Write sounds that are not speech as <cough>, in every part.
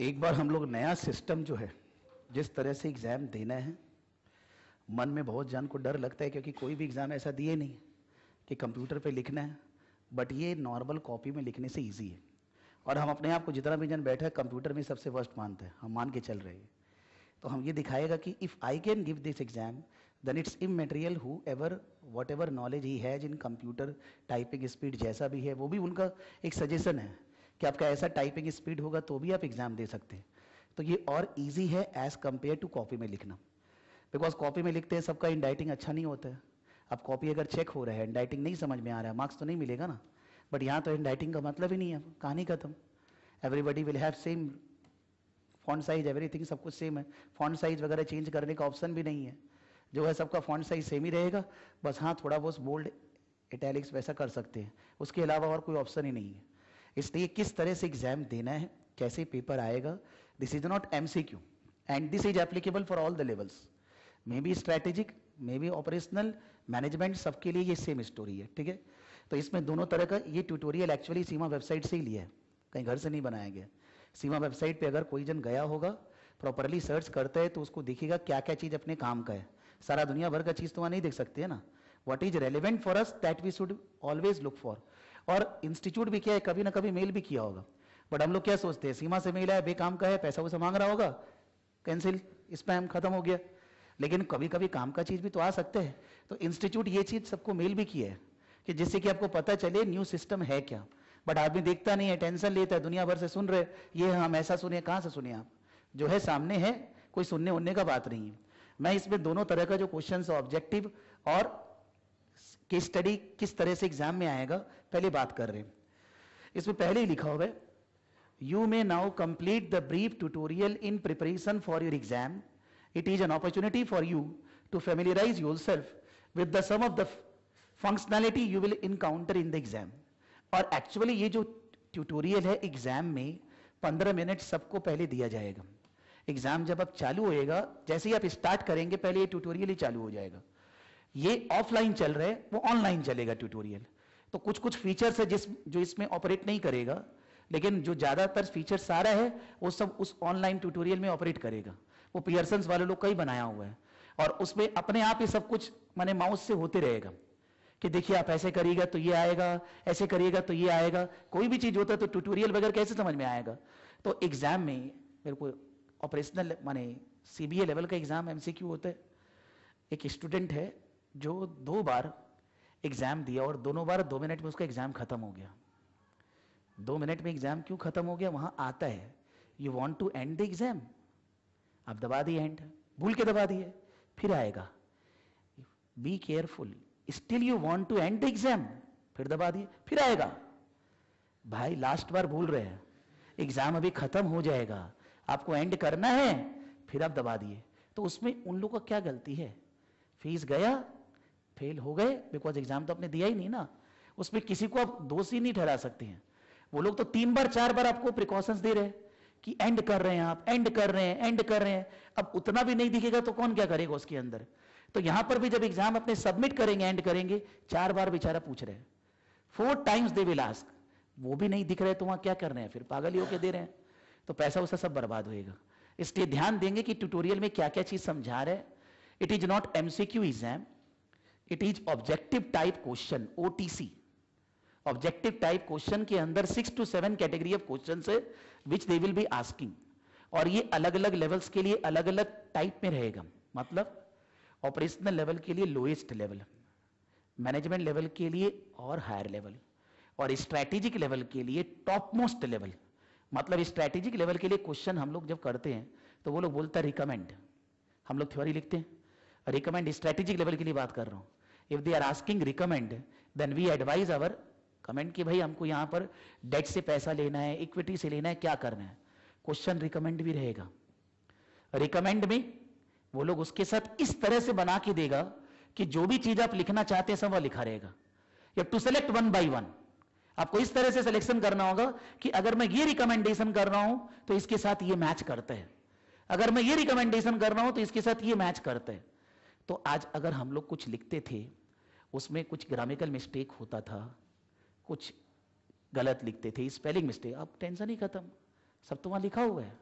एक बार हम लोग नया सिस्टम जो है, जिस तरह से एग्ज़ाम देना है, मन में बहुत जान को डर लगता है क्योंकि कोई भी एग्ज़ाम ऐसा दिए नहीं कि कंप्यूटर पे लिखना है बट ये नॉर्मल कॉपी में लिखने से इजी है। और हम अपने आप को जितना भी जन बैठा है कंप्यूटर में सबसे वर्स्ट मानते हैं, हम मान के चल रहे हैं। तो हम ये दिखाएगा कि if I can give this exam then it's immaterial whoever whatever knowledge he has in computer typing speed जैसा भी है, वो भी उनका एक सजेशन है। कि आपका ऐसा टाइपिंग स्पीड होगा तो भी आप एग्ज़ाम दे सकते हैं। तो ये और ईजी है एज कंपेयर टू कॉपी में लिखना। बिकॉज़ कॉपी में लिखते हैं, सबका इंडाइटिंग अच्छा नहीं होता है। अब कॉपी अगर चेक हो रहा है इंडाइटिंग नहीं समझ में आ रहा है मार्क्स तो नहीं मिलेगा ना। बट यहाँ तो इंडाइटिंग का मतलब ही नहीं है, कहानी खत्म। Everybody will have same font size everything सब कुछ सेम है। फॉन्ट साइज़ वगैरह चेंज करने का ऑप्शन भी नहीं है। जो है सबका फॉन्ट साइज़ सेम ही रहेगा। बस हाँ थोड़ा बहुत बोल्ड इटैलिक्स वैसा कर सकते हैं। उसके अलावा और कोई ऑप्शन ही नहीं है। इसलिए किस तरह से एग्ज़ाम देना है, कैसे पेपर आएगा this is not M C Q and this is applicable for all the levels maybe strategic maybe operational management सबके लिए ये सेम स्टोरी है, ठीक है? तो इसमें दोनों तरह का ये ट्यूटोरियल एक्चुअली सीमा वेबसाइट से ही लिया है। कहीं घर से नहीं बनाया गया। सीमा वेबसाइट पे अगर कोई जन गया होगा प्रॉपरली सर्च करता है तो उसको दिखेगा क्या क्या चीज़ अपने काम का है। सारा दुनिया भर का चीज़ तो वहाँ नहीं देख सकते, है ना? What is relevant for us that we should always look for और इंस्टीट्यूट भी क्या है, कभी ना कभी मेल भी किया होगा। बट हम लोग क्या सोचते हैं? सीमा से मेल है बेकाम का है, पैसा वैसा मांग रहा होगा? कैंसिल स्पैम खत्म हो गया। लेकिन कभी कभी काम का चीज़ भी तो आ सकते हैं। तो इंस्टीट्यूट ये चीज़ सबको मेल भी किया है कि जिससे कि आपको पता चले न्यू सिस्टम है क्या। बट आदमी देखता नहीं है टेंशन लेता है, दुनिया भर से सुन रहे ये हम ऐसा सुने, कहाँ से सुने आप? जो है सामने है, कोई सुनने उनने का बात नहीं है। मैं इसमें दोनों तरह का जो क्वेश्चन ऑब्जेक्टिव और केस स्टडी किस तरह से एग्ज़ाम में आएगा, पहले बात कर रहे हैं। इसमें पहले ही लिखा हुआ है you may now complete the brief tutorial in preparation for your exam it is an opportunity for you to familiarise yourself with the some of the functionality you will encounter in the exam और actually ये जो tutorial है exam में, पंद्रह minute सबको पहले दिया जाएगा। एग्ज़ाम जब अब चालू होएगा, जैसे ही आप स्टार्ट करेंगे, पहले ये ट्यूटोरियल ही चालू हो जाएगा। ये ऑफलाइन चल रहे वो ऑनलाइन चलेगा ट्यूटोरियल तो कुछ कुछ फीचर्स है जिस, जो इसमें ऑपरेट नहीं करेगा, लेकिन जो ज़्यादातर फीचर्स आ रहा है, वो सब उस ऑनलाइन ट्यूटोरियल में ऑपरेट करेगा। वो पियर्सन वाले लोग का ही बनाया हुआ है। और उसमें अपने आप ही सब कुछ माने माउस से होते रहेगा कि देखिए आप ऐसे करिएगा तो ये आएगा, ऐसे करिएगा तो ये आएगा। कोई भी चीज़ होता है तो ट्यूटोरियल वगैरह कैसे समझ में आएगा? तो एग्ज़ाम में मेरे को ऑपरेशनल माने सीबीए लेवल का एग्ज़ाम एमसीक्यू होता है। एक स्टूडेंट है जो दो बार एग्ज़ाम दिया और दोनों बार दो मिनट में उसका एग्ज़ाम खत्म हो गया। दो मिनट में एग्ज़ाम क्यों खत्म हो गया? वहाँ आता है you want to end the exam आप दबा दिए एंड भूल के दबा दिए, फिर आएगा। Be careful still you want to end the exam फिर दबा दिए, फिर आएगा। भाई लास्ट बार भूल रहे हैं। एग्ज़ाम अभी खत्म हो जाएगा। आपको एंड करना है, फिर आप दबा दिए। तो उसमें उन लोगों का क्या गलती है? फ़ीस गया फेल हो गए बिकॉज़ एग्ज़ाम तो आपने दिया ही नहीं ना। उसमें किसी को आप दोषी नहीं ठहरा सकते हैं। वो लोग तो तीन बार, चार बार आपको प्रिकॉशंस दे रहे हैं कि एंड कर रहे हैं आप एंड कर रहे हैं एंड कर रहे हैं। अब उतना भी नहीं दिखेगा तो कौन क्या करेगा उसके अंदर? तो यहाँ पर भी जब एग्ज़ाम अपने सबमिट करेंगे एंड करेंगे, चार बार बेचारा पूछ रहे हैं। Four times they will ask वो भी नहीं दिख रहे तो वहाँ क्या कर रहे हैं? फिर पागल ही होकर दे रहे हैं। तो पैसा उसका सब बर्बाद होएगा। इसलिए ध्यान देंगे कि ट्यूटोरियल में क्या क्या चीज़ समझा रहे it is not MCQ exam it is objective type question OTC objective type question के अंदर six two seven category of question है which they will be asking और ये अलग अलग लेवल्स के लिए अलग अलग टाइप में रहेगा। मतलब ऑपरेशनल लेवल के लिए लोएस्ट लेवल मैनेजमेंट लेवल के लिए और हायर लेवल और स्ट्रैटेजिक लेवल के लिए टॉप मोस्ट लेवल मतलब स्ट्रैटेजिक लेवल के लिए क्वेश्चन हम लोग जब करते हैं तो वो लोग बोलता है रिकमेंड हम लोग थ्योरी लिखते हैं। रिकमेंड स्ट्रैटेजिक लेवल के लिए बात कर रहा हूँ। If they are asking recommend then we advise our comment कि भाई हमको यहाँ पर डेट से पैसा लेना है इक्विटी से लेना है, क्या करना है? क्वेश्चन रिकमेंड भी रहेगा। रिकमेंड में वो लोग उसके साथ इस तरह से बना के देगा कि जो भी चीज़ आप लिखना चाहते हैं सब वह लिखा रहेगा। या to select one by one आपको इस तरह से सिलेक्शन करना होगा कि अगर मैं ये रिकमेंडेशन कर रहा हूँ तो इसके साथ ये मैच करते हैं। अगर मैं ये रिकमेंडेशन कर रहा हूँ तो इसके साथ ये मैच करते हैं। तो आज अगर हम लोग कुछ लिखते थे, उसमें कुछ ग्रामिकल मिस्टेक होता था, कुछ गलत लिखते थे स्पेलिंग मिस्टेक अब टेंशन ही खत्म। सब तो वहाँ लिखा हुआ है।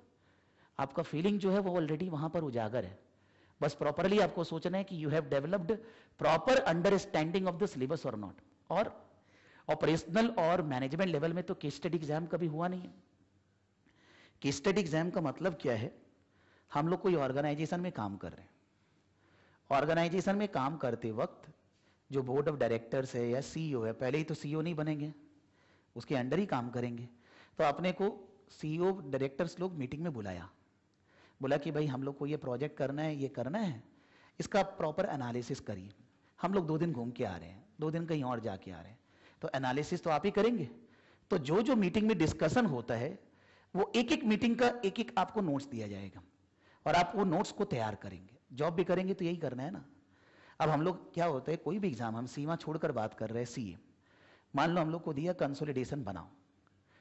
आपका फीलिंग जो है वो ऑलरेडी वहाँ पर उजागर है। बस प्रॉपरली आपको सोचना है कि you have developed proper understanding of the syllabus और नॉट और ऑपरेशनल और मैनेजमेंट लेवल में तो केस स्टडी एग्ज़ाम कभी हुआ नहीं है। केस स्टडी एग्ज़ाम का मतलब क्या है? हम लोग कोई ऑर्गेनाइजेशन में काम कर रहे हैं। ऑर्गेनाइजेशन में काम करते वक्त जो बोर्ड ऑफ़ डायरेक्टर्स है या सीईओ है, पहले ही तो सीईओ नहीं बनेंगे, उसके अंडर ही काम करेंगे। तो अपने को सीईओ डायरेक्टर्स लोग मीटिंग में बुलाया। बोला कि भाई हम लोग को ये प्रोजेक्ट करना है, ये करना है, इसका प्रॉपर एनालिसिस करिए। हम लोग दो दिन घूम के आ रहे हैं, दो दिन कहीं और जाके आ रहे हैं। तो एनालिसिस तो आप ही करेंगे। तो जो जो मीटिंग में डिस्कशन होता है, वो एक एक मीटिंग का एक एक आपको नोट्स दिया जाएगा। और आप वो नोट्स को तैयार करेंगे। जॉब भी करेंगे तो यही करना है ना। अब हम लोग क्या होता है, कोई भी एग्ज़ाम, हम सीमा छोड़कर बात कर रहे हैं, सी मान लो हम लोग को दिया कंसोलिडेशन बनाओ।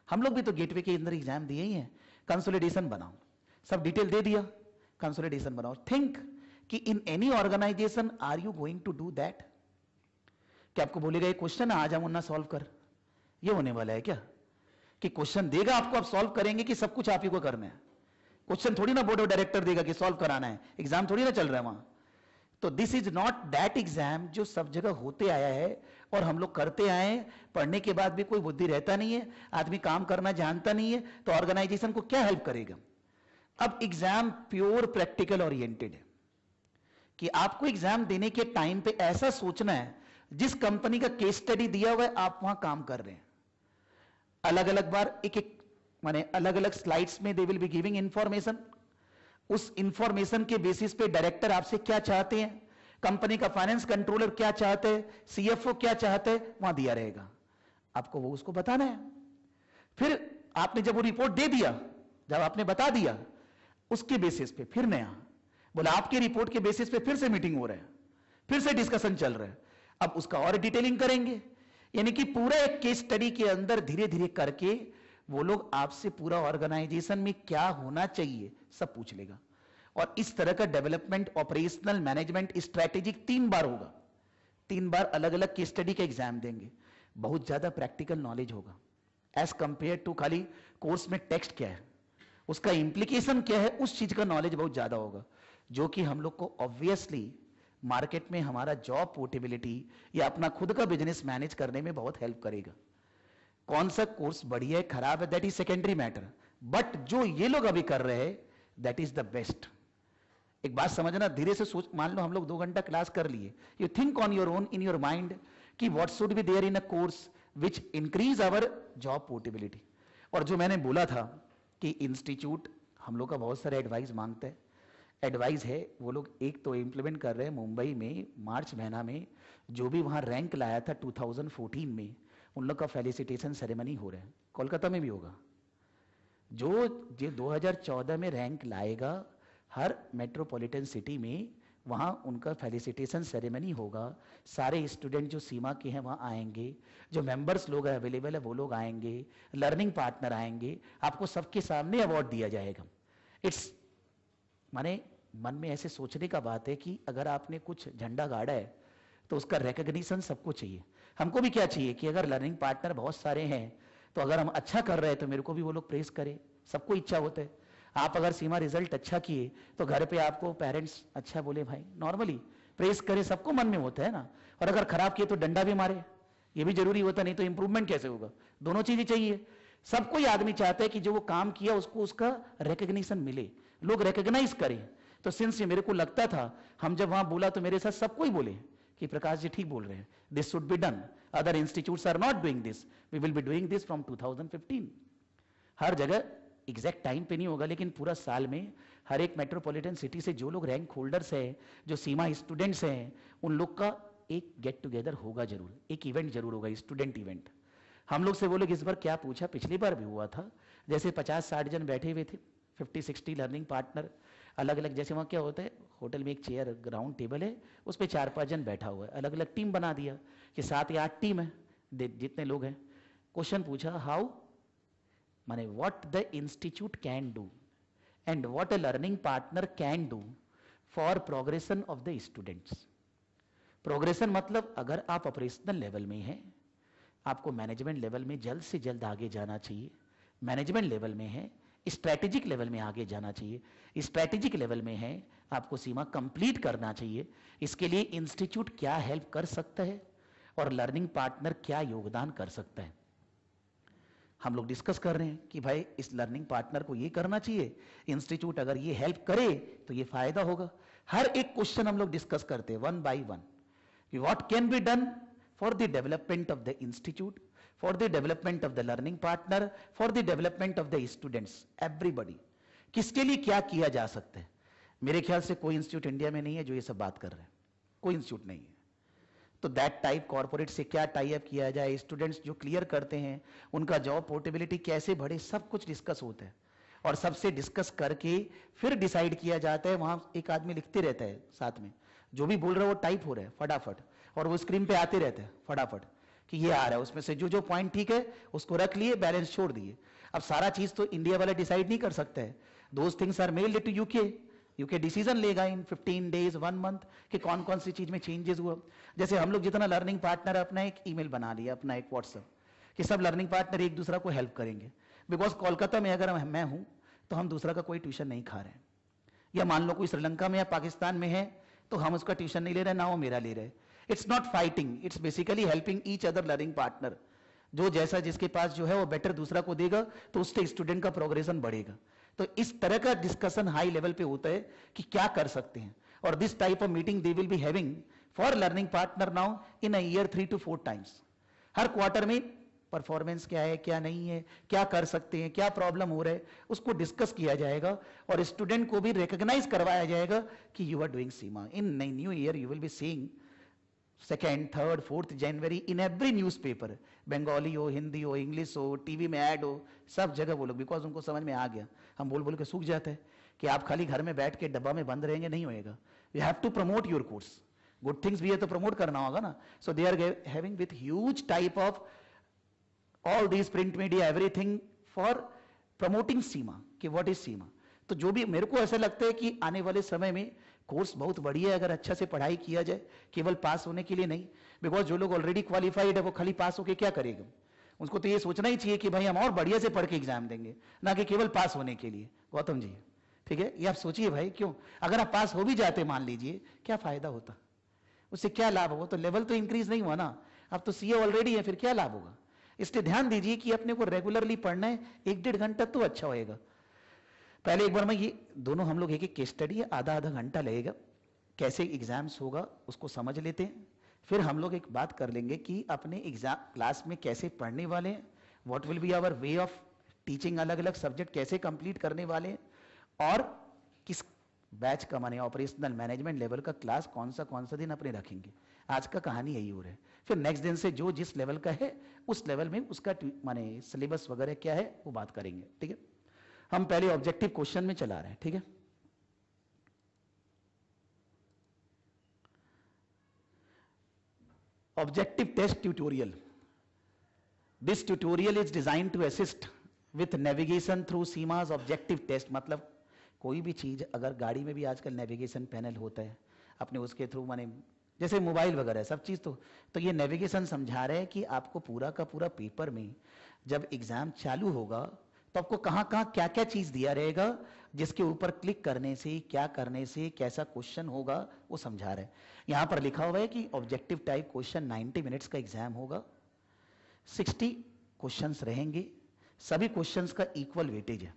हम लोग भी तो गेटवे के अंदर एग्ज़ाम दिए ही हैं। कंसोलिडेशन बनाओ। सब डिटेल दे दिया। कंसोलिडेशन बनाओ। थिंक कि in any organisation are you going to do that क्या आपको बोलेगा, ये क्वेश्चन आज हम उन्ना सॉल्व कर। ये होने वाला है क्या? कि क्वेश्चन देगा आपको, आप सॉल्व करेंगे कि सब कुछ आप ही को करना है। क्वेश्चन थोड़ी ना बोर्ड ऑफ़ डायरेक्टर देगा कि सॉल्व कराना है। एग्ज़ाम थोड़ी ना चल रहा है वहाँ। तो this is not that exam जो सब जगह होते आया है और हम लोग करते आए पढ़ने के बाद भी कोई बुद्धि रहता नहीं है। आदमी काम करना जानता नहीं है। तो ऑर्गेनाइजेशन को क्या हेल्प करेगा? अब एग्ज़ाम प्योर प्रैक्टिकल ओरिएंटेड है। कि आपको एग्ज़ाम देने के टाइम पे ऐसा सोचना है, जिस कंपनी का केस स्टडी दिया हुआ है, आप वहाँ काम कर रहे हैं। अलग अलग बार एक एक माने अलग अलग स्लाइड्स में they will be giving information उस इंफॉर्मेशन के बेसिस पे डायरेक्टर आपसे क्या चाहते हैं? कंपनी का फाइनेंस कंट्रोलर क्या चाहते हैं? सीएफओ क्या चाहते हैं? वहाँ दिया रहेगा। आपको वो उसको बताना है। फिर आपने जब वो रिपोर्ट दे दिया, जब आपने बता दिया, उसके बेसिस पे फिर नया। बोला, आपके रिपोर्ट के बेसिस पे फिर से मीटिंग हो रहा है। फिर से डिस्कशन चल रहा है। अब उसका और डिटेलिंग करेंगे। यानी कि पूरा एक केस स्टडी के अंदर धीरे धीरे करके वो लोग आपसे पूरा ऑर्गेनाइजेशन में क्या होना चाहिए सब पूछ लेगा। और इस तरह का डेवलपमेंट, ऑपरेशनल मैनेजमेंट, स्ट्रेटेजिक तीन बार होगा। तीन बार अलग अलग केस स्टडी के एग्ज़ाम देंगे। बहुत ज़्यादा प्रैक्टिकल नॉलेज होगा। एज कंपेयर टू खाली कोर्स में टेक्स्ट क्या है? उसका इंप्लीकेशन क्या है? उस चीज़ का नॉलेज बहुत ज़्यादा होगा। जो कि हम लोग को ऑब्वियसली मार्केट में हमारा जॉब पोर्टेबिलिटी या अपना खुद का बिज़नेस मैनेज करने में बहुत हेल्प करेगा। कौन सा कोर्स बढ़िया है, खराब है that is secondary matter but जो ये लोग अभी कर रहे हैं दैट इज़ द बेस्ट एक बात समझना, धीरे से सोच, मान लो हम लोग दो घंटा क्लास कर लिए। You think on your own in your mind कि what should be there in a course which increase our job portability और जो मैंने बोला था कि इंस्टीट्यूट हम लोग का बहुत सारे एडवाइस मांगते हैं। एडवाइस है, वो लोग एक तो इम्प्लीमेंट कर रहे हैं मुंबई में, मार्च महीना में, जो भी वहाँ रैंक लाया था 2014 में। उन लोग का फेलिसिटेशन सेरेमनी हो रहा है। कोलकाता में भी होगा। जो जो 2014 में रैंक लाएगा, हर मेट्रोपॉलिटन सिटी में वहाँ उनका फेलिसिटेशन सेरेमनी होगा। सारे स्टूडेंट जो सीमा के हैं, वहाँ आएँगे। जो मेंबर्स लोग हैं अवेलेबल है, वो लोग आएँगे। लर्निंग पार्टनर आएँगे। आपको सबके सामने अवार्ड दिया जाएगा। इट्स माने मन में ऐसे सोचने का बात है कि अगर आपने कुछ झंडा गाड़ा है तो उसका रिकग्निशन सबको चाहिए। हमको भी क्या चाहिए कि अगर लर्निंग पार्टनर बहुत सारे हैं तो अगर हम अच्छा कर रहे हैं तो मेरे को भी वो लोग प्रेस करें। सबको इच्छा होता है। आप अगर सीमा रिज़ल्ट अच्छा किए तो घर पे आपको पेरेंट्स अच्छा बोले, भाई नॉर्मली प्रेस करे, सबको मन में होता है ना। और अगर खराब किए तो डंडा भी मारे। ये भी ज़रूरी होता, नहीं तो इंप्रूवमेंट कैसे होगा? दोनों चीज़ें चाहिए। सबको ही आदमी चाहता है कि जो वो काम किया, उसको उसका रिकग्निशन मिले। लोग रिकग्नाइज करें। तो सिंस ये मेरे को लगता था, हम जब वहाँ बोला तो मेरे साथ सबको ही बोले। कि प्रकाश जी ठीक बोल रहे हैं। This should be done other institutes are not doing this we will be doing this from 2015 हर जगह एग्जैक्ट टाइम पे नहीं होगा, लेकिन पूरा साल में हर एक मेट्रोपॉलिटन सिटी से जो लोग रैंक होल्डर्स हैं, जो सीमा स्टूडेंट्स हैं, उन लोग का एक गेट टुगेदर होगा ज़रूर। एक इवेंट ज़रूर होगा स्टूडेंट इवेंट हम लोग से वो लोग इस बार क्या पूछा? पिछली बार भी हुआ था। जैसे 50-60 जन बैठे हुए थे 50-60 लर्निंग पार्टनर अलग अलग जैसे वहाँ क्या होता है, होटल में एक चेयर ग्राउंड टेबल है, उस पर चार पाँच जन बैठा हुआ है अलग अलग टीम बना दिया कि सात या आठ टीम है जितने लोग हैं। क्वेश्चन पूछा हाउ माने what the institute can do and what a learning partner can do for progression of the students progression मतलब अगर आप ऑपरेशनल लेवल में हैं, आपको मैनेजमेंट लेवल में जल्द से जल्द आगे जाना चाहिए। मैनेजमेंट लेवल में है स्ट्रैटेजिक लेवल में आगे जाना चाहिए। स्ट्रैटेजिक लेवल में है, आपको सीमा कंप्लीट करना चाहिए। इसके लिए इंस्टीट्यूट क्या हेल्प कर सकता है और लर्निंग पार्टनर क्या योगदान कर सकता है? हम लोग डिस्कस कर रहे हैं कि भाई, इस लर्निंग पार्टनर को ये करना चाहिए। इंस्टीट्यूट अगर ये हेल्प करे तो ये फ़ायदा होगा। हर एक क्वेश्चन हम लोग डिस्कस करते हैं वन बाय वन कि what can be done for the development of the institute for the development of the learning partner for the development of the students everybody किसके लिए क्या किया जा सकता है? मेरे ख्याल से कोई इंस्टीट्यूट इंडिया में नहीं है जो ये सब बात कर रहे हैं। कोई इंस्टीट्यूट नहीं है। तो दैट टाइप कॉर्पोरेट से क्या टाई अप किया जाए? स्टूडेंट्स जो क्लियर करते हैं, उनका जॉब पोर्टेबिलिटी कैसे बढ़े? सब कुछ डिस्कस होता है। और सबसे डिस्कस करके फिर डिसाइड किया जाता है। वहाँ एक आदमी लिखते रहता है साथ में। जो भी बोल रहा है वो टाइप हो रहा है, फटाफट। और वो स्क्रीन पे आते रहते हैं, फटाफट। कि ये आ रहा है, उसमें से जो जो पॉइंट ठीक है, उसको रख लिए बैलेंस छोड़ दिए। अब सारा चीज़ तो इंडिया वाले डिसाइड नहीं कर सकते। है those things are mailed to UK UK decision लेगा इन 15 डेज़ वन मंथ कि कौन कौन सी चीज़ में चेंजेस हुआ। जैसे हम लोग जितना लर्निंग पार्टनर अपना एक ईमेल बना लिया, अपना एक व्हाट्सएप कि सब लर्निंग पार्टनर एक दूसरा को हेल्प करेंगे। बिकॉज़ कोलकाता में अगर मैं हूँ तो हम दूसरा का कोई ट्यूशन नहीं खा रहे हैं। या मान लो कोई श्रीलंका में या पाकिस्तान में है तो हम उसका ट्यूशन नहीं ले रहे, ना वो मेरा ले रहे। It's not fighting it's basically helping each other learning partner जो जैसा जिसके पास जो है वो बेटर दूसरा को देगा तो उससे स्टूडेंट का प्रोग्रेशन बढ़ेगा। तो इस तरह का डिस्कशन हाई लेवल पे होता है कि क्या कर सकते हैं। और this type of meeting they will be having for learning partner now in year three two four times her quarter में परफॉर्मेंस क्या है, क्या नहीं है, क्या कर सकते हैं, क्या प्रॉब्लम हो रहा है, उसको डिस्कस किया जाएगा और स्टूडेंट को भी रिकॉग्नाइज करवाया जाएगा कि you are doing CIMA in new year you will be seeing second third fourth January in every newspaper Bengali हो हिंदी हो इंग्लिश हो टीवी में ऐड हो सब जगह लोग बिकॉज़ उनको समझ में आ गया। हम बोल बोल के सूख जाते हैं कि आप खाली घर में बैठ के डब्बा में बंद रहेंगे, नहीं होएगा। You have to promote your course good things भी है तो प्रमोट करना होगा ना। So they are having with huge type of all these print media everything for promoting CIMA कि व्हाट इज़ सीमा तो जो भी, मेरे को ऐसा लगता है कि आने वाले समय में कोर्स बहुत बढ़िया है, अगर अच्छा से पढ़ाई किया जाए, केवल पास होने के लिए नहीं। बिकॉज़ जो लोग ऑलरेडी क्वालिफाइड है, वो खाली पास होके क्या करेगा? उसको तो ये सोचना ही चाहिए कि भाई हम और बढ़िया से पढ़ के एग्ज़ाम देंगे, ना कि केवल पास होने के लिए। गौतम जी, ठीक है? ये आप सोचिए भाई, क्यों? अगर आप पास हो भी जाते मान लीजिए, क्या फ़ायदा होता? उससे क्या लाभ होगा? तो लेवल तो इंक्रीज नहीं हुआ ना। अब तो सीए ऑलरेडी है, फिर क्या लाभ होगा? इसलिए ध्यान दीजिए कि अपने को रेगुलरली पढ़ना है, एक डेढ़ घंटा तो अच्छा होएगा। पहले एक बार मैं ये, दोनों हम लोग एक एक स्टडी है, आधा आधा घंटा लगेगा। कैसे एग्ज़ाम्स होगा, उसको समझ लेते हैं। फिर हम लोग एक बात कर लेंगे कि अपने एग्ज़ाम क्लास में कैसे पढ़ने वाले हैं what will be our way of teaching अलग अलग सब्जेक्ट कैसे कंप्लीट करने वाले हैं, और किस बैच का माने ऑपरेशनल मैनेजमेंट लेवल का क्लास कौन सा कौन सा दिन अपने रखेंगे। आज का कहानी यही हो रहा है। फिर नेक्स्ट दिन से जो जिस लेवल का है, उस लेवल में उसका माने सिलेबस वगैरह क्या है, वो बात करेंगे। ठीक है? हम पहले ऑब्जेक्टिव क्वेश्चन में चला रहे हैं, ठीक है? Objective test tutorial. This tutorial is designed to assist with navigation through Sima's objective test. मतलब कोई भी चीज़ अगर गाड़ी में भी आजकल नेविगेशन पैनल होता है, अपने उसके थ्रू माने जैसे मोबाइल वगैरह सब चीज़ तो तो ये नेविगेशन समझा रहे हैं कि आपको पूरा का पूरा पेपर में जब एग्ज़ाम चालू होगा तो आपको कहाँ कहाँ क्या क्या चीज़ दिया रहेगा, जिसके ऊपर क्लिक करने से, क्या करने से, कैसा क्वेश्चन होगा, वो समझा रहे हैं। यहाँ पर लिखा हुआ है कि ऑब्जेक्टिव टाइप क्वेश्चन 90 मिनट्स का एग्ज़ाम होगा 60 क्वेश्चंस रहेंगे, सभी क्वेश्चंस का इक्वल वेटेज है।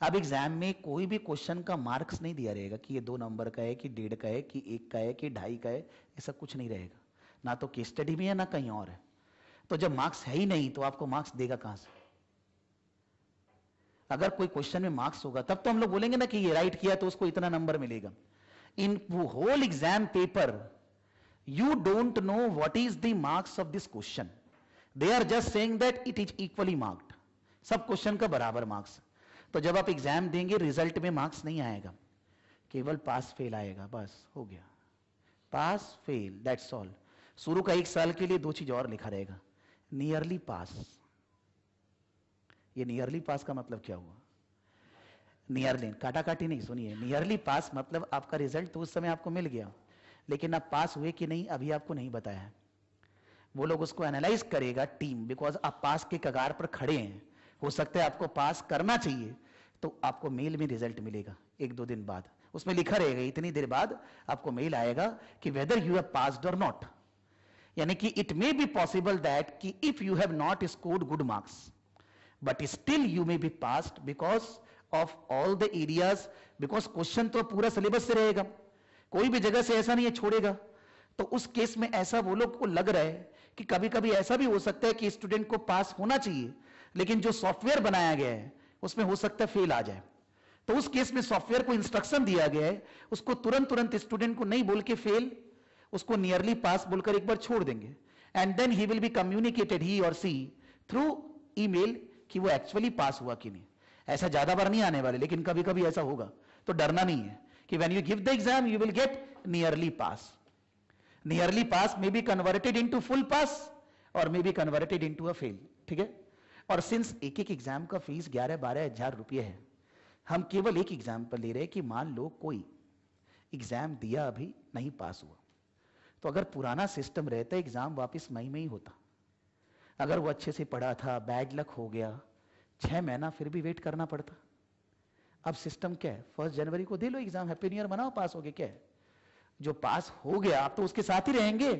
अब एग्ज़ाम में कोई भी क्वेश्चन का मार्क्स नहीं दिया रहेगा कि ये दो नंबर का है, कि डेढ़ का है, कि एक का है, कि ढाई का है, ऐसा कुछ नहीं रहेगा। ना तो केस स्टडी में है, ना कहीं और है। तो जब मार्क्स है ही नहीं तो आपको मार्क्स देगा कहाँ से? अगर कोई क्वेश्चन में मार्क्स होगा, तब तो हम लोग बोलेंगे ना कि ये राइट किया तो उसको इतना नंबर मिलेगा। In whole exam paper you don't know what is the marks of this question they are just saying that it is equally marked सब क्वेश्चन का बराबर मार्क्स तो जब आप एग्ज़ाम देंगे रिज़ल्ट में मार्क्स नहीं आएगा। केवल पास फेल आएगा, बस, हो गया। पास फेल दैट्स ऑल शुरू का एक साल के लिए दो चीज़ और लिखा रहेगा। नियरली पास ये नियरली पास का मतलब क्या हुआ? नियरली काटा काटी नहीं, सुनिए। नियरली पास मतलब आपका रिज़ल्ट तो उस समय आपको मिल गया। लेकिन आप पास हुए कि नहीं, अभी आपको नहीं बताया है। वो लोग उसको एनालाइज करेगा टीम बिकॉज़ आप पास के कगार पर खड़े हैं। हो सकता है आपको पास करना चाहिए तो आपको मेल में रिज़ल्ट मिलेगा, एक दो दिन बाद। उसमें लिखा रहेगा, इतनी देर बाद आपको मेल आएगा कि वेदर यू हैव पास्ड और नॉट यानी कि it may be possible that कि if you have not scored good marks but still you may be passed because of all the areas because question तो पूरा syllabus से रहेगा। कोई भी जगह से ऐसा नहीं है, छोड़ेगा। तो उस केस में ऐसा वो लोग को लग रहा है कि कभी कभी ऐसा भी हो सकता है कि स्टूडेंट को पास होना चाहिए, लेकिन जो सॉफ्टवेयर बनाया गया है, उसमें हो सकता है फेल आ जाए। तो उस केस में सॉफ्टवेयर को इंस्ट्रक्शन दिया गया है, उसको तुरंत तुरंत स्टूडेंट को नहीं बोल के फेल उसको नियरली पास बोलकर एक बार छोड़ देंगे। And then he will be communicated ही और सी थ्रू ईमेल कि वो एक्चुअली पास हुआ कि नहीं। ऐसा ज़्यादा बार नहीं आने वाले, लेकिन कभी कभी ऐसा होगा। तो डरना नहीं है कि when you give the exam you will get nearly pass nearly pass may be converted into full pass और may be converted into a fail ठीक है? और सिंस एक एक एग्ज़ाम का फ़ीस ग्यारह बारह हज़ार रुपये है, हम केवल एक एग्ज़ाम्पल ले रहे हैं कि मान लो कोई एग्ज़ाम दिया अभी नहीं पास हुआ। तो अगर पुराना सिस्टम रहता एग्ज़ाम वापस मई में ही होता। अगर वो अच्छे से पढ़ा था बैड लक हो गया, छह महीना फिर भी वेट करना पड़ता। अब सिस्टम क्या है? फ़र्स्ट जनवरी को दे लो एग्ज़ाम हैप्पी न्यू ईयर मनाओ पास हो गए क्या है? जो पास हो गया, आप तो उसके साथ ही रहेंगे।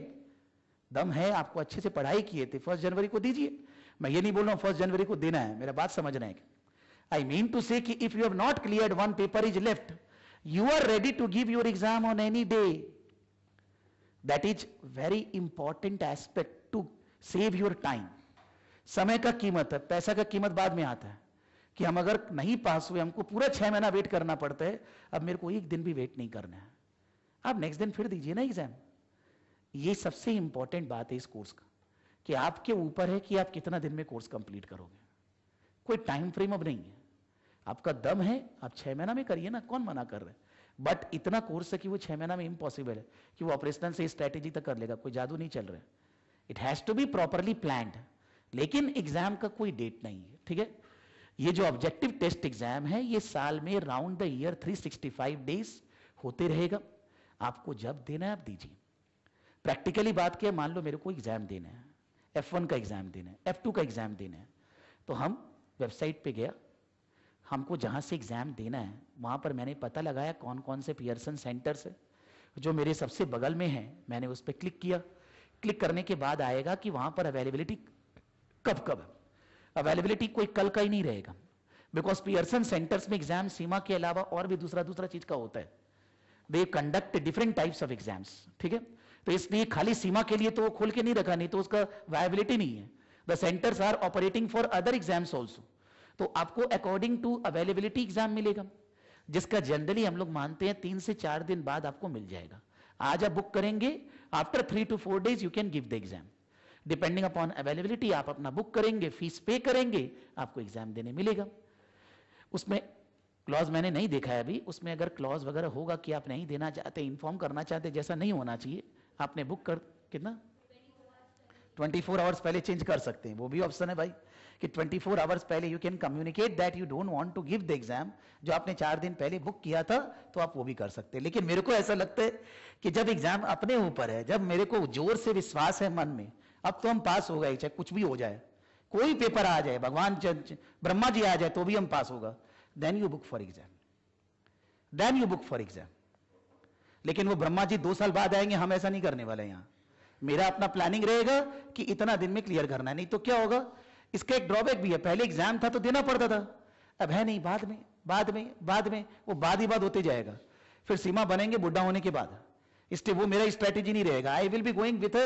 दम है, आपको अच्छे से पढ़ाई किए थे फ़र्स्ट जनवरी को दीजिए। मैं ये नहीं बोल रहा हूँ फ़र्स्ट जनवरी को देना है, मेरा बात समझना है। I mean to say if you have not clear one paper is left you are ready to give your exam on any day that is very important aspect save your time समय का कीमत है, पैसा का कीमत बाद में आता है। कि हम अगर नहीं पास हुए, हमको पूरा छह महीना वेट करना पड़ता है, अब मेरे को एक दिन भी वेट नहीं करना है। आप नेक्स्ट दिन फिर दीजिए ना एग्ज़ाम ये सबसे इंपॉर्टेंट बात है इस कोर्स का, कि आपके ऊपर है कि आप कितना दिन में कोर्स कंप्लीट करोगे। कोई टाइम फ्रेम अब नहीं है। आपका दम है, आप छह महीना में करिए ना, कौन मना कर रहे हैं? बट इतना कोर्स है कि वो छह महीना में इम्पॉसिबल है, कि वो ऑपरेशनल से स्ट्रेटेजी तक कर लेगा, कोई जादू नहीं चल रहा है। It has to be properly plan लेकिन एग्ज़ाम का कोई डेट नहीं है, ठीक है? ये जो ऑब्जेक्टिव टेस्ट एग्ज़ाम है, ये साल में राउंड द ईयर 365 डेज़ होते रहेगा। आपको जब देना है, आप दीजिए। प्रैक्टिकली बात किया, मान लो मेरे को एग्ज़ाम देना है। एफ़ वन का एग्ज़ाम देना है एफ़ टू का एग्ज़ाम देना है। तो हम वेबसाइट पे गया। हमको जहाँ से एग्ज़ाम देना है, वहाँ पर मैंने पता लगाया कौन कौन से पियर्सन सेंटर्स है, जो मेरे सबसे बगल में है। मैंने उस पर क्लिक किया। क्लिक करने के बाद आएगा कि वहाँ पर अवेलेबिलिटी कब कब है। अवेलेबिलिटी कोई कल का ही नहीं रहेगा। बिकॉज़ पियर्सन सेंटर्स में एग्ज़ाम सीमा के अलावा और भी दूसरा दूसरा चीज़ का होता है। They conduct different types of exams ठीक है? तो इसलिए खाली सीमा के लिए तो वो खोल के नहीं रखा, नहीं तो उसका वायबिलिटी नहीं है। The centres are operating for other exams also तो आपको अकॉर्डिंग टू अवेलेबिलिटी एग्ज़ाम मिलेगा, जिसका जनरली हम लोग मानते हैं तीन से चार दिन बाद आपको मिल जाएगा। आज आप बुक करेंगे after three to four days you can give the exam depending upon availability आप अपना बुक करेंगे फ़ीस पे करेंगे, आपको एग्ज़ाम देने मिलेगा। उसमें क्लॉज मैंने नहीं देखा है अभी। उसमें अगर क्लॉज वगैरह होगा कि आप नहीं देना चाहते इन्फॉर्म करना चाहते, जैसा नहीं होना चाहिए, आपने बुक कर, कितना? 24 फोर आवर्स पहले चेंज कर सकते हैं। वो भी ऑप्शन है भाई। कि 24 फोर आवर्स पहले you can communicate that you don't want to give the exam जो आपने चार दिन पहले बुक किया था तो आप वो भी कर सकते लेकिन मेरे को ऐसा लगता है कि जब एग्ज़ाम अपने ऊपर है, जब मेरे को ज़ोर से विश्वास है मन में, अब तो हम पास हो गए चाहे कुछ भी हो जाए। कोई पेपर आ जाए, भगवान ब्रह्मा जी आ जाए तो भी हम पास होगा। Then you book for exam then you book for exam लेकिन वो ब्रह्मा जी दो साल बाद आएँगे, हम ऐसा नहीं करने वाले यहाँ। मेरा अपना प्लानिंग रहेगा कि इतना दिन में क्लियर करना है। नहीं तो क्या होगा? इसका एक ड्रॉबैक भी है। पहले एग्ज़ाम था तो देना पड़ता था। अब है नहीं, बाद में बाद में बाद में, वो बाद ही बाद होते जाएगा। फिर सीमा बनेंगे बुढ़ा होने के बाद। इसलिए वो मेरा स्ट्रेटेजी नहीं रहेगा। I will be going with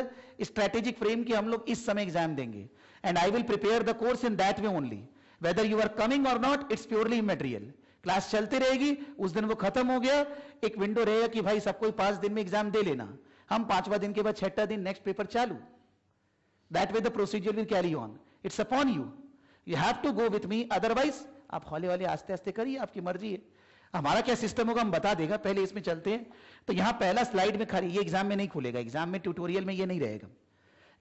strategic frame कि हम लोग इस समय एग्ज़ाम देंगे। And I will prepare the course in that way only whether you are coming और not it's purely immaterial class चलती रहेगी, उस दिन वो खत्म हो गया। एक विंडो रहेगा कि भाई सबको पाँच दिन में एग्ज़ाम दे लेना। हम पांचवा दिन के बाद छठा दिन नेक्स्ट पेपर चालू। That way the procedure will carry on it's upon you you have to go with me otherwise आप हौले वाले आस्ते आस्ते करिए, आपकी मर्ज़ी है। हमारा क्या सिस्टम होगा? हम बता देगा। पहले इसमें चलते हैं। तो यहाँ पहला स्लाइड में खाली, ये एग्ज़ाम में नहीं खुलेगा। एग्ज़ाम में ट्यूटोरियल में ये नहीं रहेगा।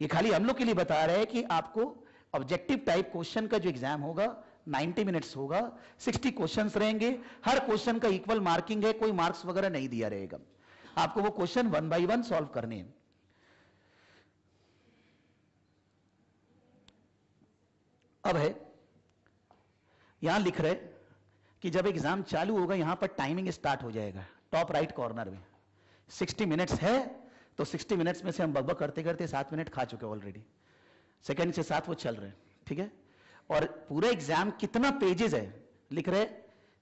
ये खाली हम लोग के लिए बता रहे हैं कि आपको ऑब्जेक्टिव टाइप क्वेश्चन का जो एग्ज़ाम होगा 90 मिनट्स होगा। 60 क्वेश्चंस रहेंगे। हर क्वेश्चन का इक्वल मार्किंग है। कोई मार्क्स वगैरह नहीं दिया रहेगा। आपको वो question one by one solve करने हैं। अब है। यहाँ लिख रहे कि जब एग्ज़ाम चालू होगा, यहाँ पर टाइमिंग स्टार्ट हो जाएगा टॉप राइट कॉर्नर में। 60 मिनट्स है तो 60 मिनट्स में से हम बकबक करते करते सात मिनट खा चुके ऑलरेडी सेकेंड से सात वो चल रहे हैं, ठीक है? और पूरे एग्ज़ाम कितना पेजेस है, लिख रहे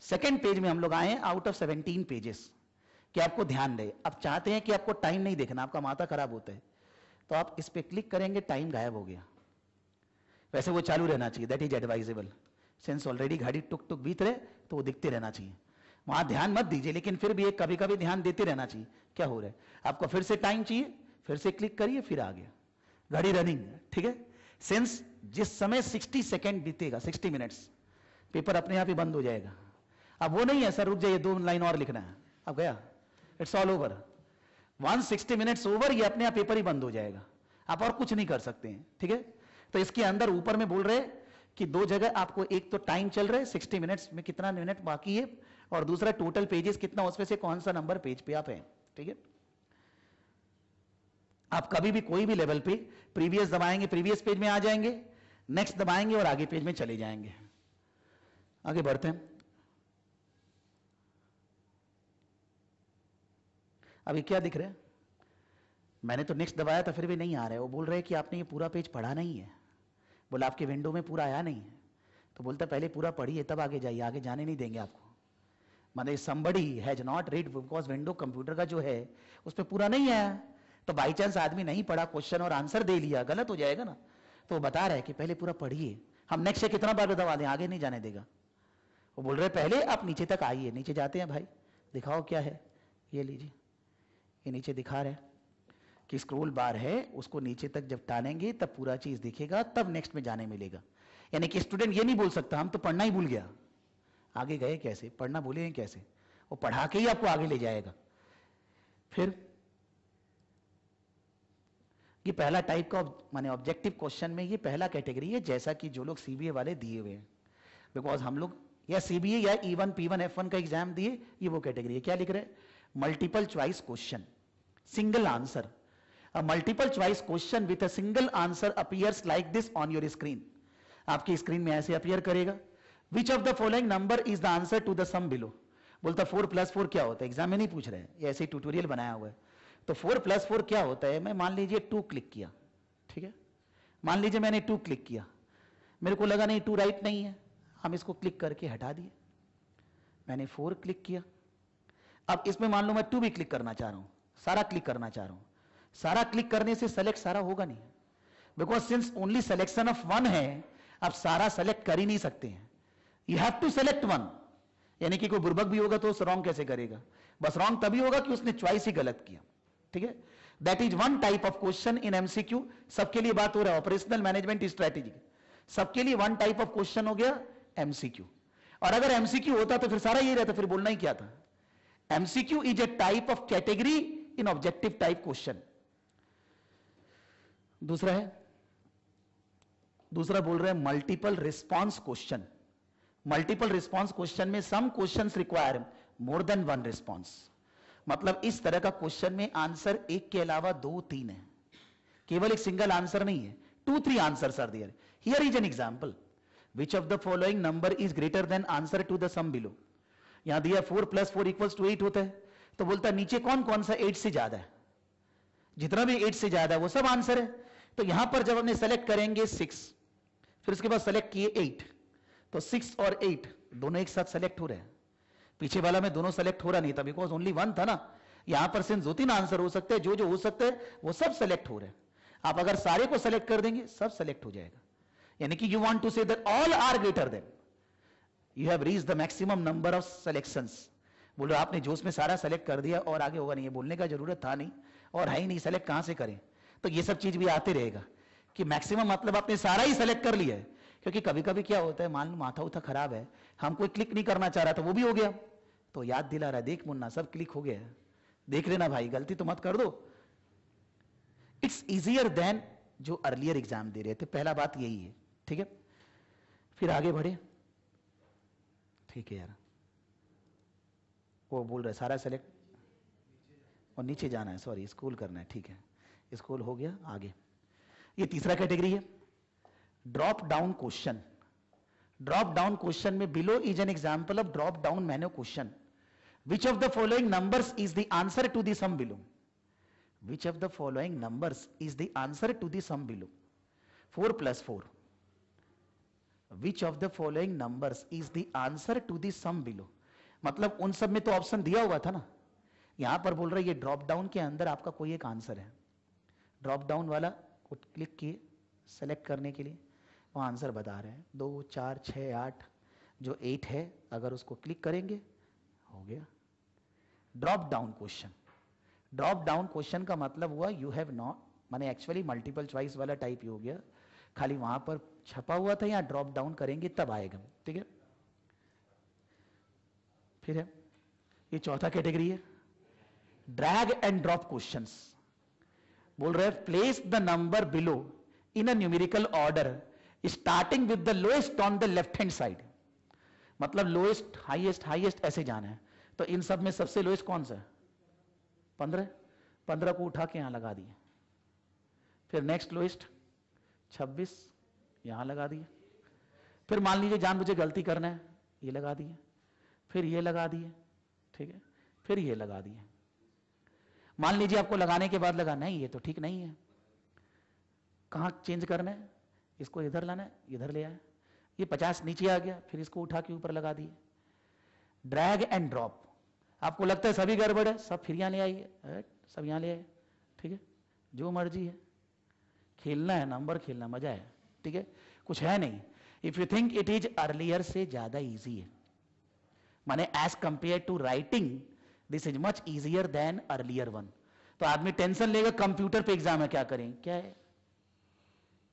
सेकेंड पेज में हम लोग आए आउट ऑफ़ 17 पेजेस कि आपको ध्यान दे। आप चाहते हैं कि आपको टाइम नहीं देखना, आपका माथा खराब होता है तो आप इस पर क्लिक करेंगे टाइम गायब हो गया। वैसे वो चालू रहना चाहिए that is advisable since already घड़ी टुक टुक बीत रहे तो वो दिखते रहना चाहिए। वहाँ ध्यान मत दीजिए, लेकिन फिर भी एक कभी कभी ध्यान देते रहना चाहिए, क्या हो रहा है? आपको फिर से टाइम चाहिए, फिर से क्लिक करिए, फिर आ गया घड़ी रनिंग ठीक है? सिंस जिस समय 60 सेकेंड बीतेगा 60 मिनट्स पेपर अपने आप ही बंद हो जाएगा। अब वो नहीं है, सर, रुक जाइए, दो लाइन और लिखना है। अब गया। It's all over 160 minutes over ये अपने आप पेपर ही बंद हो जाएगा। आप और कुछ नहीं कर सकते हैं, ठीक है? तो इसके अंदर ऊपर में बोल रहे कि दो जगह आपको एक तो टाइम चल रहा है 60 मिनट्स में कितना मिनट बाकी है, और दूसरा टोटल पेजेस कितना, उसमें से कौन सा नंबर पेज पे आप हैं, ठीक है? आप कभी भी कोई भी लेवल पे प्रीवियस दबाएँगे प्रीवियस पेज में आ जाएँगे नेक्स्ट दबाएँगे और आगे पेज में चले जाएँगे। आगे बढ़ते हैं। अभी क्या दिख रहा है? मैंने तो नेक्स्ट दबाया था, फिर भी नहीं आ रहा है। वो बोल रहे हैं कि आपने ये पूरा पेज पढ़ा नहीं है। बोला, आपके विंडो में पूरा आया नहीं है। तो बोलता, पहले पूरा पढ़िए, तब आगे जाइए, आगे जाने नहीं देंगे आपको। माने somebody has not read because window computer का जो है, उस पर पूरा नहीं आया। तो बाई चांस आदमी नहीं पढ़ा क्वेश्चन और आंसर दे लिया, गलत हो जाएगा ना। तो वो बता रहा है कि पहले पूरा पढ़िए। हम नेक्स्ट से कितना बार दबा दें, आगे नहीं जाने देगा। वो बोल रहे, पहले आप नीचे तक आइए, नीचे जाते हैं भाई। दिखाओ क्या है? ये लीजिए। ये नीचे दिखा रहे कि स्क्रोल बार है, उसको नीचे तक जब टानेंगे, तब पूरा चीज़ दिखेगा, तब नेक्स्ट में जाने मिलेगा। यानी कि स्टूडेंट ये नहीं बोल सकता, हम तो पढ़ना ही भूल गया। आगे गए कैसे? पढ़ना भूले हैं कैसे? वो पढ़ा के ही आपको आगे ले जाएगा। फिर, ये पहला टाइप का माने ऑब्जेक्टिव क्वेश्चन में ये पहला कैटेगरी है, जैसा कि जो लोग सीबीए वाले दिए हुए हैं। बिकॉज़ हम लोग, या सीबीए या E one P one F one का एग्ज़ाम दिए, ये वो कैटेगरी है। क्या लिख रहे हैं? Multiple choice question single answer. A multiple choice question with a single answer appears like this on your screen. आपकी स्क्रीन में ऐसे अपियर करेगा। Which of the following number is the answer to the sum below बोलता four plus four क्या होता है? Exam में नहीं पूछ रहे हैं। ऐसे ट्यूटोरियल बनाया हुआ है। तो फोर प्लस फोर क्या होता है? मैं मान लीजिए टू क्लिक किया। ठीक है? मान लीजिए मैंने टू क्लिक किया। मेरे को लगा नहीं टू राइट नहीं है। हम इसको क्लिक करके हटा दिए। मैंने फोर क्लिक किया। अब इसमें मान लो मैं टू भी क्लिक करना चाह रहा हूँ। सारा क्लिक करना चाह रहा हूँ। सारा क्लिक करने से सेलेक्ट सारा होगा नहीं। Because since only selection of one है, आप सारा सेलेक्ट कर ही नहीं सकते हैं। You have to select one यानी कि कोई बुर्बक भी होगा तो उस रॉन्ग कैसे करेगा? बस रॉन्ग तभी होगा कि उसने च्वाइस ही गलत किया। ठीक है? That is one type of question in MCQ सबके लिए बात हो रहा है ऑपरेशनल मैनेजमेंट स्ट्रैटेजी सबके लिए वन टाइप ऑफ़ क्वेश्चन हो गया एमसीक्यू और अगर एमसीक्यू होता तो फिर सारा यही रहता, फिर बोलना ही क्या था? MCQ is a type of category in objective type question. दूसरा है, दूसरा बोल रहे हैं multiple response question multiple response question में some questions require more than one response मतलब इस तरह का क्वेश्चन में आंसर एक के अलावा दो, तीन है। केवल एक सिंगल आंसर नहीं है। Two three answer are there here is an example which of the following number is greater than answer to the sum below यहाँ दिया four plus four equals to eight होता है। तो बोलता है, नीचे कौन कौन सा एट से ज़्यादा है? जितना भी एट से ज़्यादा है, वो सब आंसर है। तो यहाँ पर जब हमने सेलेक्ट करेंगे सिक्स फिर उसके बाद सेलेक्ट किए एट तो सिक्स और एट दोनों एक साथ सेलेक्ट हो रहे हैं। पीछे वाला में दोनों सेलेक्ट हो रहा नहीं था बिकॉज़ ओनली वन था ना। यहाँ पर सिंस दो तीन आंसर हो सकते हैं, जो जो हो सकते हैं, वो सब सेलेक्ट हो रहे हैं। आप अगर सारे को सेलेक्ट कर देंगे, सब सेलेक्ट हो जाएगा। यानी कि you want to say that all are greater than you have reach the maximum number of selections बोलो, आपने जो उसमें सारा सेलेक्ट कर दिया और आगे होगा नहीं बोलने का ज़रूरत था नहीं। और है ही नहीं सेलेक्ट कहाँ से करें? तो ये सब चीज़ भी आते रहेगा कि मैक्सिमम मतलब आपने सारा ही सेलेक्ट कर लिया है। क्योंकि कभी कभी क्या होता है, मान लो माथा उथा खराब है, हम कोई क्लिक नहीं करना चाह रहा था वो भी हो गया। तो याद दिला रहा है देख मुन्ना, सब क्लिक हो गया देख लेना भाई, गलती तो मत कर दो। इट्स इजियर देन जो अर्लियर एग्ज़ाम दे रहे थे। पहला बात यही है, ठीक है? फिर आगे बढ़े। ठीक है यार। वो बोल रहे सारा सेलेक्ट और नीचे जाना है सॉरी स्कूल करना है, ठीक है। स्कूल हो गया आगे। ये तीसरा कैटेगरी है। Drop down question. Drop down question में below is an example of drop down menu question which of the following numbers is the answer to the sum below which of the following numbers is the answer to the sum below four plus four which of the following numbers is the answer to the sum below मतलब उन सब में तो option दिया हुआ था ना। यहाँ पर बोल रहे ये ड्रॉप डाउन के अंदर आपका कोई एक आंसर है। ड्रॉप डाउन वाला को क्लिक किए सेलेक्ट करने के लिए वो आंसर बता रहे हैं। दो, चार छ आठ, जो एट है, अगर उसको क्लिक करेंगे, हो गया। Drop down question drop down question का मतलब हुआ यू हैव नॉट माने एक्चुअली मल्टीपल चॉइस वाला टाइप ही हो गया। खाली वहाँ पर छपा हुआ था या ड्रॉप डाउन करेंगे, तब आएगा। ठीक है? फिर है? ये चौथा कैटेगरी है। ड्रैग एंड ड्रॉप क्वेश्चंस बोल रहे place the number below in a numerical order starting with the lowest on the left hand side मतलब लोएस्ट हाईएस्ट हाईएस्ट ऐसे जाना है। तो इन सब में सबसे लोएस्ट कौन सा? पंद्रह। पंद्रह को उठा के यहाँ लगा दिए। फिर नेक्स्ट लोएस्ट छब्बीस। यहाँ लगा दिए। फिर मान लीजिए जान मुझे गलती करना है, ये लगा दिए। फिर ये लगा दिए, ठीक है? फिर ये लगा दिए। मान लीजिए आपको लगाने के बाद लगा, नहीं, ये तो ठीक नहीं है। कहाँ चेंज करना है? इसको इधर लाना है, इधर ले आए। ये पचास नीचे आ गया, फिर इसको उठा के ऊपर लगा दिए। ड्रैग एंड ड्रॉप आपको लगता है सभी गड़बड़ है, सब फिर यहाँ ले आइए। सब यहाँ ले आए। ठीक है? जो मर्ज़ी है। खेलना है नंबर खेलना, मज़ा है। ठीक है? कुछ है नहीं। If you think it is earlier से ज़्यादा इजी है। माने as compare to writing this is much easier than earlier one तो आदमी टेंशन लेगा कंप्यूटर पे एग्ज़ाम है, क्या करें? क्या है?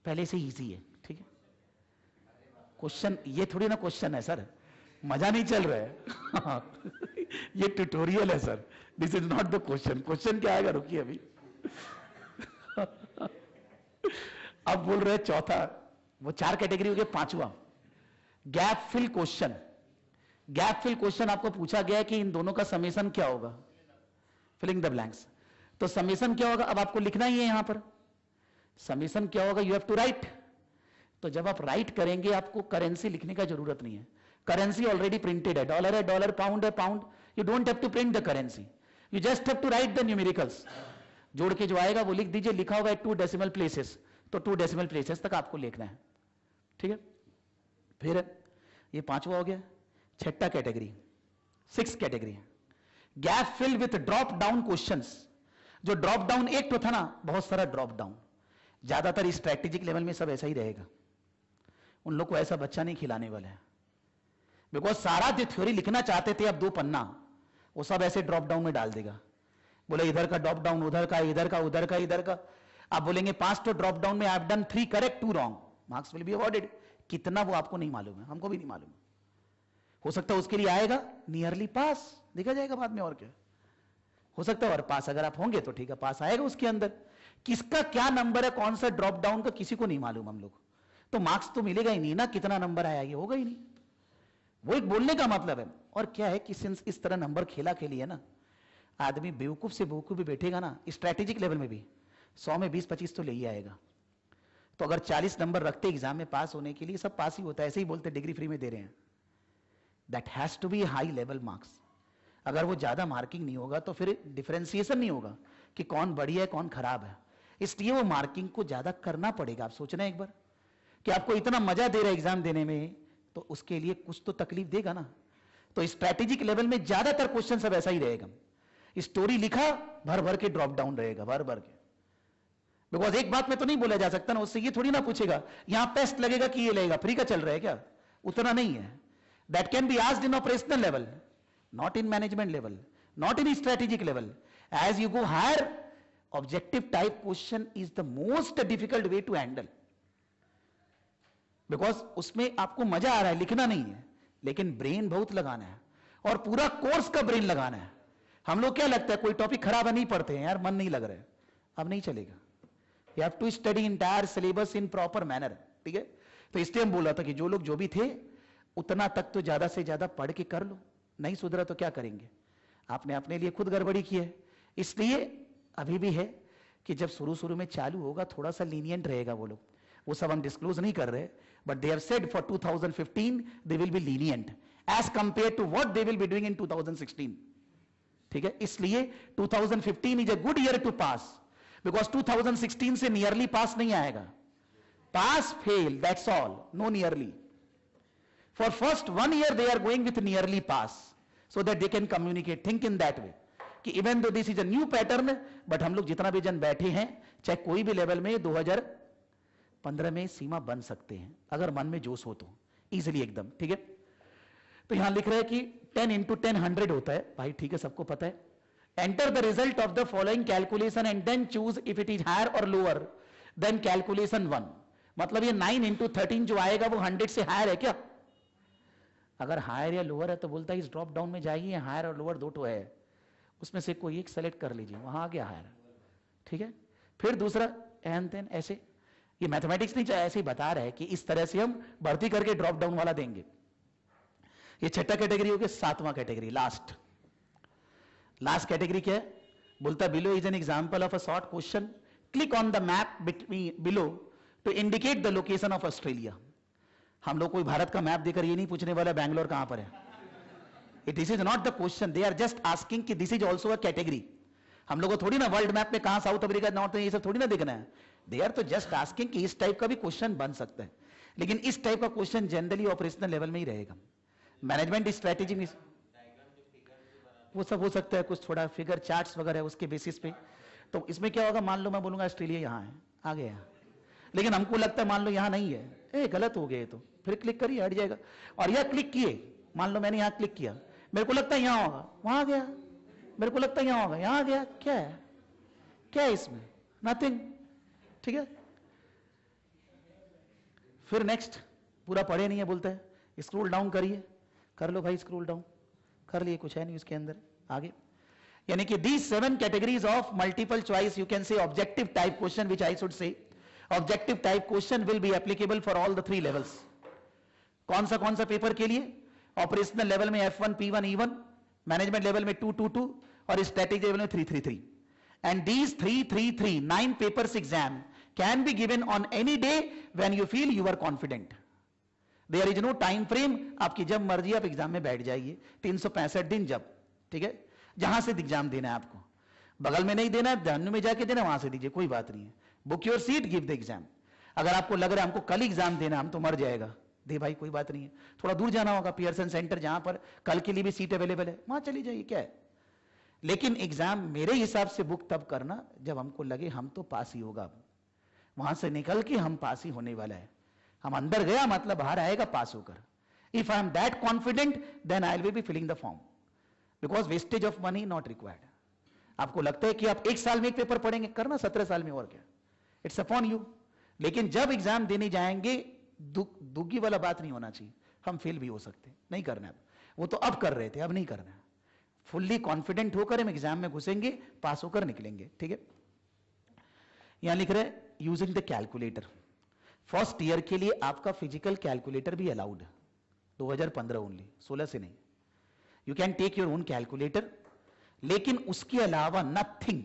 पहले से इजी है, ठीक है? क्वेश्चन ये थोड़ी ना क्वेश्चन है सर मज़ा नहीं चल रहा है। <laughs> ये ट्यूटोरियल है sir this is not the question question क्या आएगा? रुकिए अभी। <laughs> अब बोल रहे चौथा। वो चार कैटेगरी हो गया पांचवा। Gap fill question gap fill question आपको पूछा गया है कि इन दोनों का समेशन क्या होगा? फिलिंग द ब्लैंक्स तो समेशन क्या होगा? अब आपको लिखना ही है यहाँ पर। समेशन क्या होगा? यू हैव टू राइट तो जब आप राइट करेंगे, आपको करेंसी लिखने का ज़रूरत नहीं है। करेंसी ऑलरेडी प्रिंटेड है। डॉलर है डॉलर पाउंड है pound you don't have to print the currency you just have to write the numericals जोड़ के जो आएगा, वो लिख दीजिए। लिखा होगा टू डेसिमल प्लेसेस तो टू डेसिमल प्लेसेस तक आपको लिखना है। ठीक है? फिर ये पांचवा हो गया। छठा category six category gap fill with drop down questions जो ड्रॉप डाउन एक तो था ना, बहुत सारा ड्रॉप डाउन ज़्यादातर स्ट्रैटेजिक लेवल में सब ऐसा ही रहेगा। उन लोग को ऐसा बच्चा नहीं खिलाने वाला है। बिकॉज़ सारा जो थ्योरी लिखना चाहते थे, अब दो पन्ना, वो सब ऐसे ड्रॉप डाउन में डाल देगा। बोले, इधर का ड्रॉप डाउन उधर का, इधर का, उधर का, इधर का। आप बोलेंगे पाँच तो ड्रॉप डाउन में I done three correct two wrong marks will be awarded कितना वो आपको नहीं मालूम है, हमको भी नहीं मालूम हो सकता है उसके लिए आएगा नियरली पास देखा जाएगा बाद में और क्या। हो सकता है और पास अगर आप होंगे तो ठीक है पास आएगा उसके अंदर। किसका क्या नंबर है, कौन सा ड्रॉप डाउन का, किसी को नहीं मालूम हम लोग। तो मार्क्स तो मिलेगा ही नहीं ना, कितना नंबर आया, ये होगा ही नहीं। वो एक बोलने का मतलब है। और क्या है कि सिंस इस तरह नंबर खेला खेली है ना, आदमी बेवकूफ़ से बेवकूफ़ भी बैठेगा ना स्ट्रेटेजिक लेवल में भी, सौ में बीस, पच्चीस तो ले ही आएगा। तो अगर चालीस नंबर रखते एग्ज़ाम में पास होने के लिए, सब पास ही होता है, ऐसे ही बोलते डिग्री फ्री में दे रहे हैं। That has to be high level marks अगर वो ज़्यादा मार्किंग नहीं होगा तो फिर डिफ्रेंसिएशन नहीं होगा कि कौन बढ़िया है, कौन खराब है। इसलिए वो मार्किंग को ज़्यादा करना पड़ेगा। आप सोचना एक बार कि आपको इतना मज़ा दे रहा है एग्ज़ाम देने में तो उसके लिए कुछ तो तकलीफ़ देगा ना। तो स्ट्रैटेजिक लेवल में ज़्यादातर क्वेश्चन सब ऐसा ही रहेगा। स्टोरी लिखा, भर भर के ड्रॉप डाउन रहेगा, भर भर के। बिकॉज़ एक बात में तो नहीं बोला जा सकता ना, उससे ये थोड़ी ना पूछेगा, यहाँ पेस्ट लगेगा कि ये लगेगा फ्री का चल रहा है क्या? उतना नहीं है। That can be asked in operational level not in management level not in strategic level as you go higher objective type question is the most difficult way to handle because उसमें आपको मज़ा आ रहा है, लिखना नहीं है, लेकिन ब्रेन बहुत लगाना है और पूरा कोर्स का ब्रेन लगाना है। हम लोग क्या लगता है, कोई टॉपिक खराब है, नहीं पढ़ते हैं यार, मन नहीं लग रहा है। अब नहीं चलेगा। You have to study entire syllabus in proper manner ठीक है? तो इसलिए हम बोला था कि जो लोग जो भी थे उतना तक तो ज़्यादा से ज़्यादा पढ़ के कर लो। नहीं सुधरा तो क्या करेंगे? आपने अपने लिए खुद गड़बड़ी की है। इसलिए अभी भी है कि जब शुरू शुरू में चालू होगा थोड़ा सा लीनियंट रहेगा वो लोग। वो सब हम डिस्क्लोज नहीं कर रहे but they have said for 2015 they will be lenient as compare to what they will be doing in 2016 ठीक है? इसलिए 2015 is a good year to pass because 2016 से नियरली पास नहीं आएगा। Pass fail that's all no nearly for first one year they are going with nearly pass so that they can communicate think in that way कि even though this is new pattern but हम लोग जितना भी जन बैठे हैं, चाहे कोई भी लेवल में 2015 में सीमा बन सकते हैं, अगर मन में जोश हो तो इजिली एकदम, ठीक है? तो यहाँ लिख रहे हैं कि 10 इंटू टेन हंड्रेड होता है, भाई ठीक है, सबको पता है। Enter the result of the following calculation and then choose if it is higher और लोअर देन कैलकुलेशन वन मतलब ये 9 इंटू थर्टीन जो आएगा, वो 100 से हायर है क्या? अगर हायर या लोअर है तो बोलता है इस ड्रॉप डाउन में जाइए हायर और लोअर दो टो है। उसमें से कोई एक सेलेक्ट कर लीजिए, वहाँ आ गया हायर ठीक है? फिर दूसरा एन तेन ऐसे, ये मैथमेटिक्स नहीं ऐसे ही बता रहे कि इस तरह से हम भर्ती करके ड्रॉप डाउन वाला देंगे। ये छठा कैटेगरी हो गया, सातवां कैटेगरी लास्ट लास्ट कैटेगरी क्या है? बोलता below is an example of a short question click on the map below to indicate the location of Australia हम लोग कोई भारत का मैप देकर ये नहीं पूछने वाला बैंगलोर कहाँ पर है। This is not the question they are just asking कि this is also a category हम लोग को थोड़ी ना वर्ल्ड मैप में कहाँ साउथ अफ्रीका नॉर्थ ये सब थोड़ी ना देखना है। दे आर तो जस्ट आस्किंग कि इस टाइप का भी क्वेश्चन बन सकता है। लेकिन इस टाइप का क्वेश्चन जनरली ऑपरेशनल लेवल में ही रहेगा। मैनेजमेंट स्ट्रेटेजी में वो सब हो सकता है, कुछ थोड़ा फिगर चार्ट्स वगैरह उसके बेसिस पे। तो इसमें क्या होगा? मान लो मैं बोलूँगा ऑस्ट्रेलिया यहाँ है आ गया लेकिन हमको लगता है, मान लो यहाँ नहीं है। ए, गलत हो गए तो। फिर क्लिक करिए, हट जाएगा। और यह क्लिक किए। मान लो मैंने यहाँ क्लिक किया। मेरे को लगता है यहाँ होगा। वहाँ गया। मेरे को लगता है यहाँ होगा। यहाँ गया। क्या है? क्या है इसमें? नथिंग ठीक है? फिर नेक्स्ट पूरा पढ़े नहीं है, बोलते हैं। स्क्रोल डाउन करिए। कर लो भाई स्क्रोल डाउन कर लिए, कुछ है नहीं उसके अंदर। आगे। यानी कि the seven categories of multiple choice you can say objective type question which I should say objective type question will be applicable for all the three levels कौन सा कौन सा पेपर के लिए? ऑपरेशनल लेवल में F one P one E one management level में two two two और strategy level में three three three and these three three three nine papers exam can be given on any day when you feel you are confident there is no time frame आपकी जब मर्ज़ी, आप exam में बैठ जाइए। तीन सौ पैंसठ दिन जब, ठीक है? जहाँ से एग्ज़ाम देना है आपको। बगल में नहीं देना है में जाके देना वहाँ से दीजिए, कोई बात नहीं है। Book your seat give the exam अगर आपको लग रहा है हमको कल एग्ज़ाम देना, हम तो मर जाएगा। दे भाई, कोई बात नहीं है। थोड़ा दूर जाना होगा पियर्सन सेंटर जहाँ पर कल के लिए भी सीट अवेलेबल है। वहाँ चली जाइए, क्या है? लेकिन एग्ज़ाम मेरे हिसाब से बुक तब करना जब हमको लगे हम तो पास ही होगा वहाँ से निकल के हम पास ही होने वाला है। हम अंदर गया मतलब बाहर आएगा, पास होकर। If I am that confident then I will be filling the form because wastage of money not required आपको लगता है कि आप एक साल में एक पेपर पढ़ेंगे, करना सत्रह साल में और क्या? इट्स अपॉन यू लेकिन जब एग्ज़ाम देने जाएँगे दुग्गी वाला बात नहीं होना चाहिए। हम फेल भी हो सकते नहीं करना अब। वो तो अब कर रहे थे, अब नहीं करना फुल्ली कॉन्फिडेंट होकर हम एग्ज़ाम में घुसेंगे पास होकर निकलेंगे। ठीक है? यहाँ लिख रहे using the calculator first year के लिए आपका फ़िज़िकल कैलकुलेटर भी अलाउड है। 2015 ओनली 16 से नहीं। You can take your own calculator लेकिन उसके अलावा नथिंग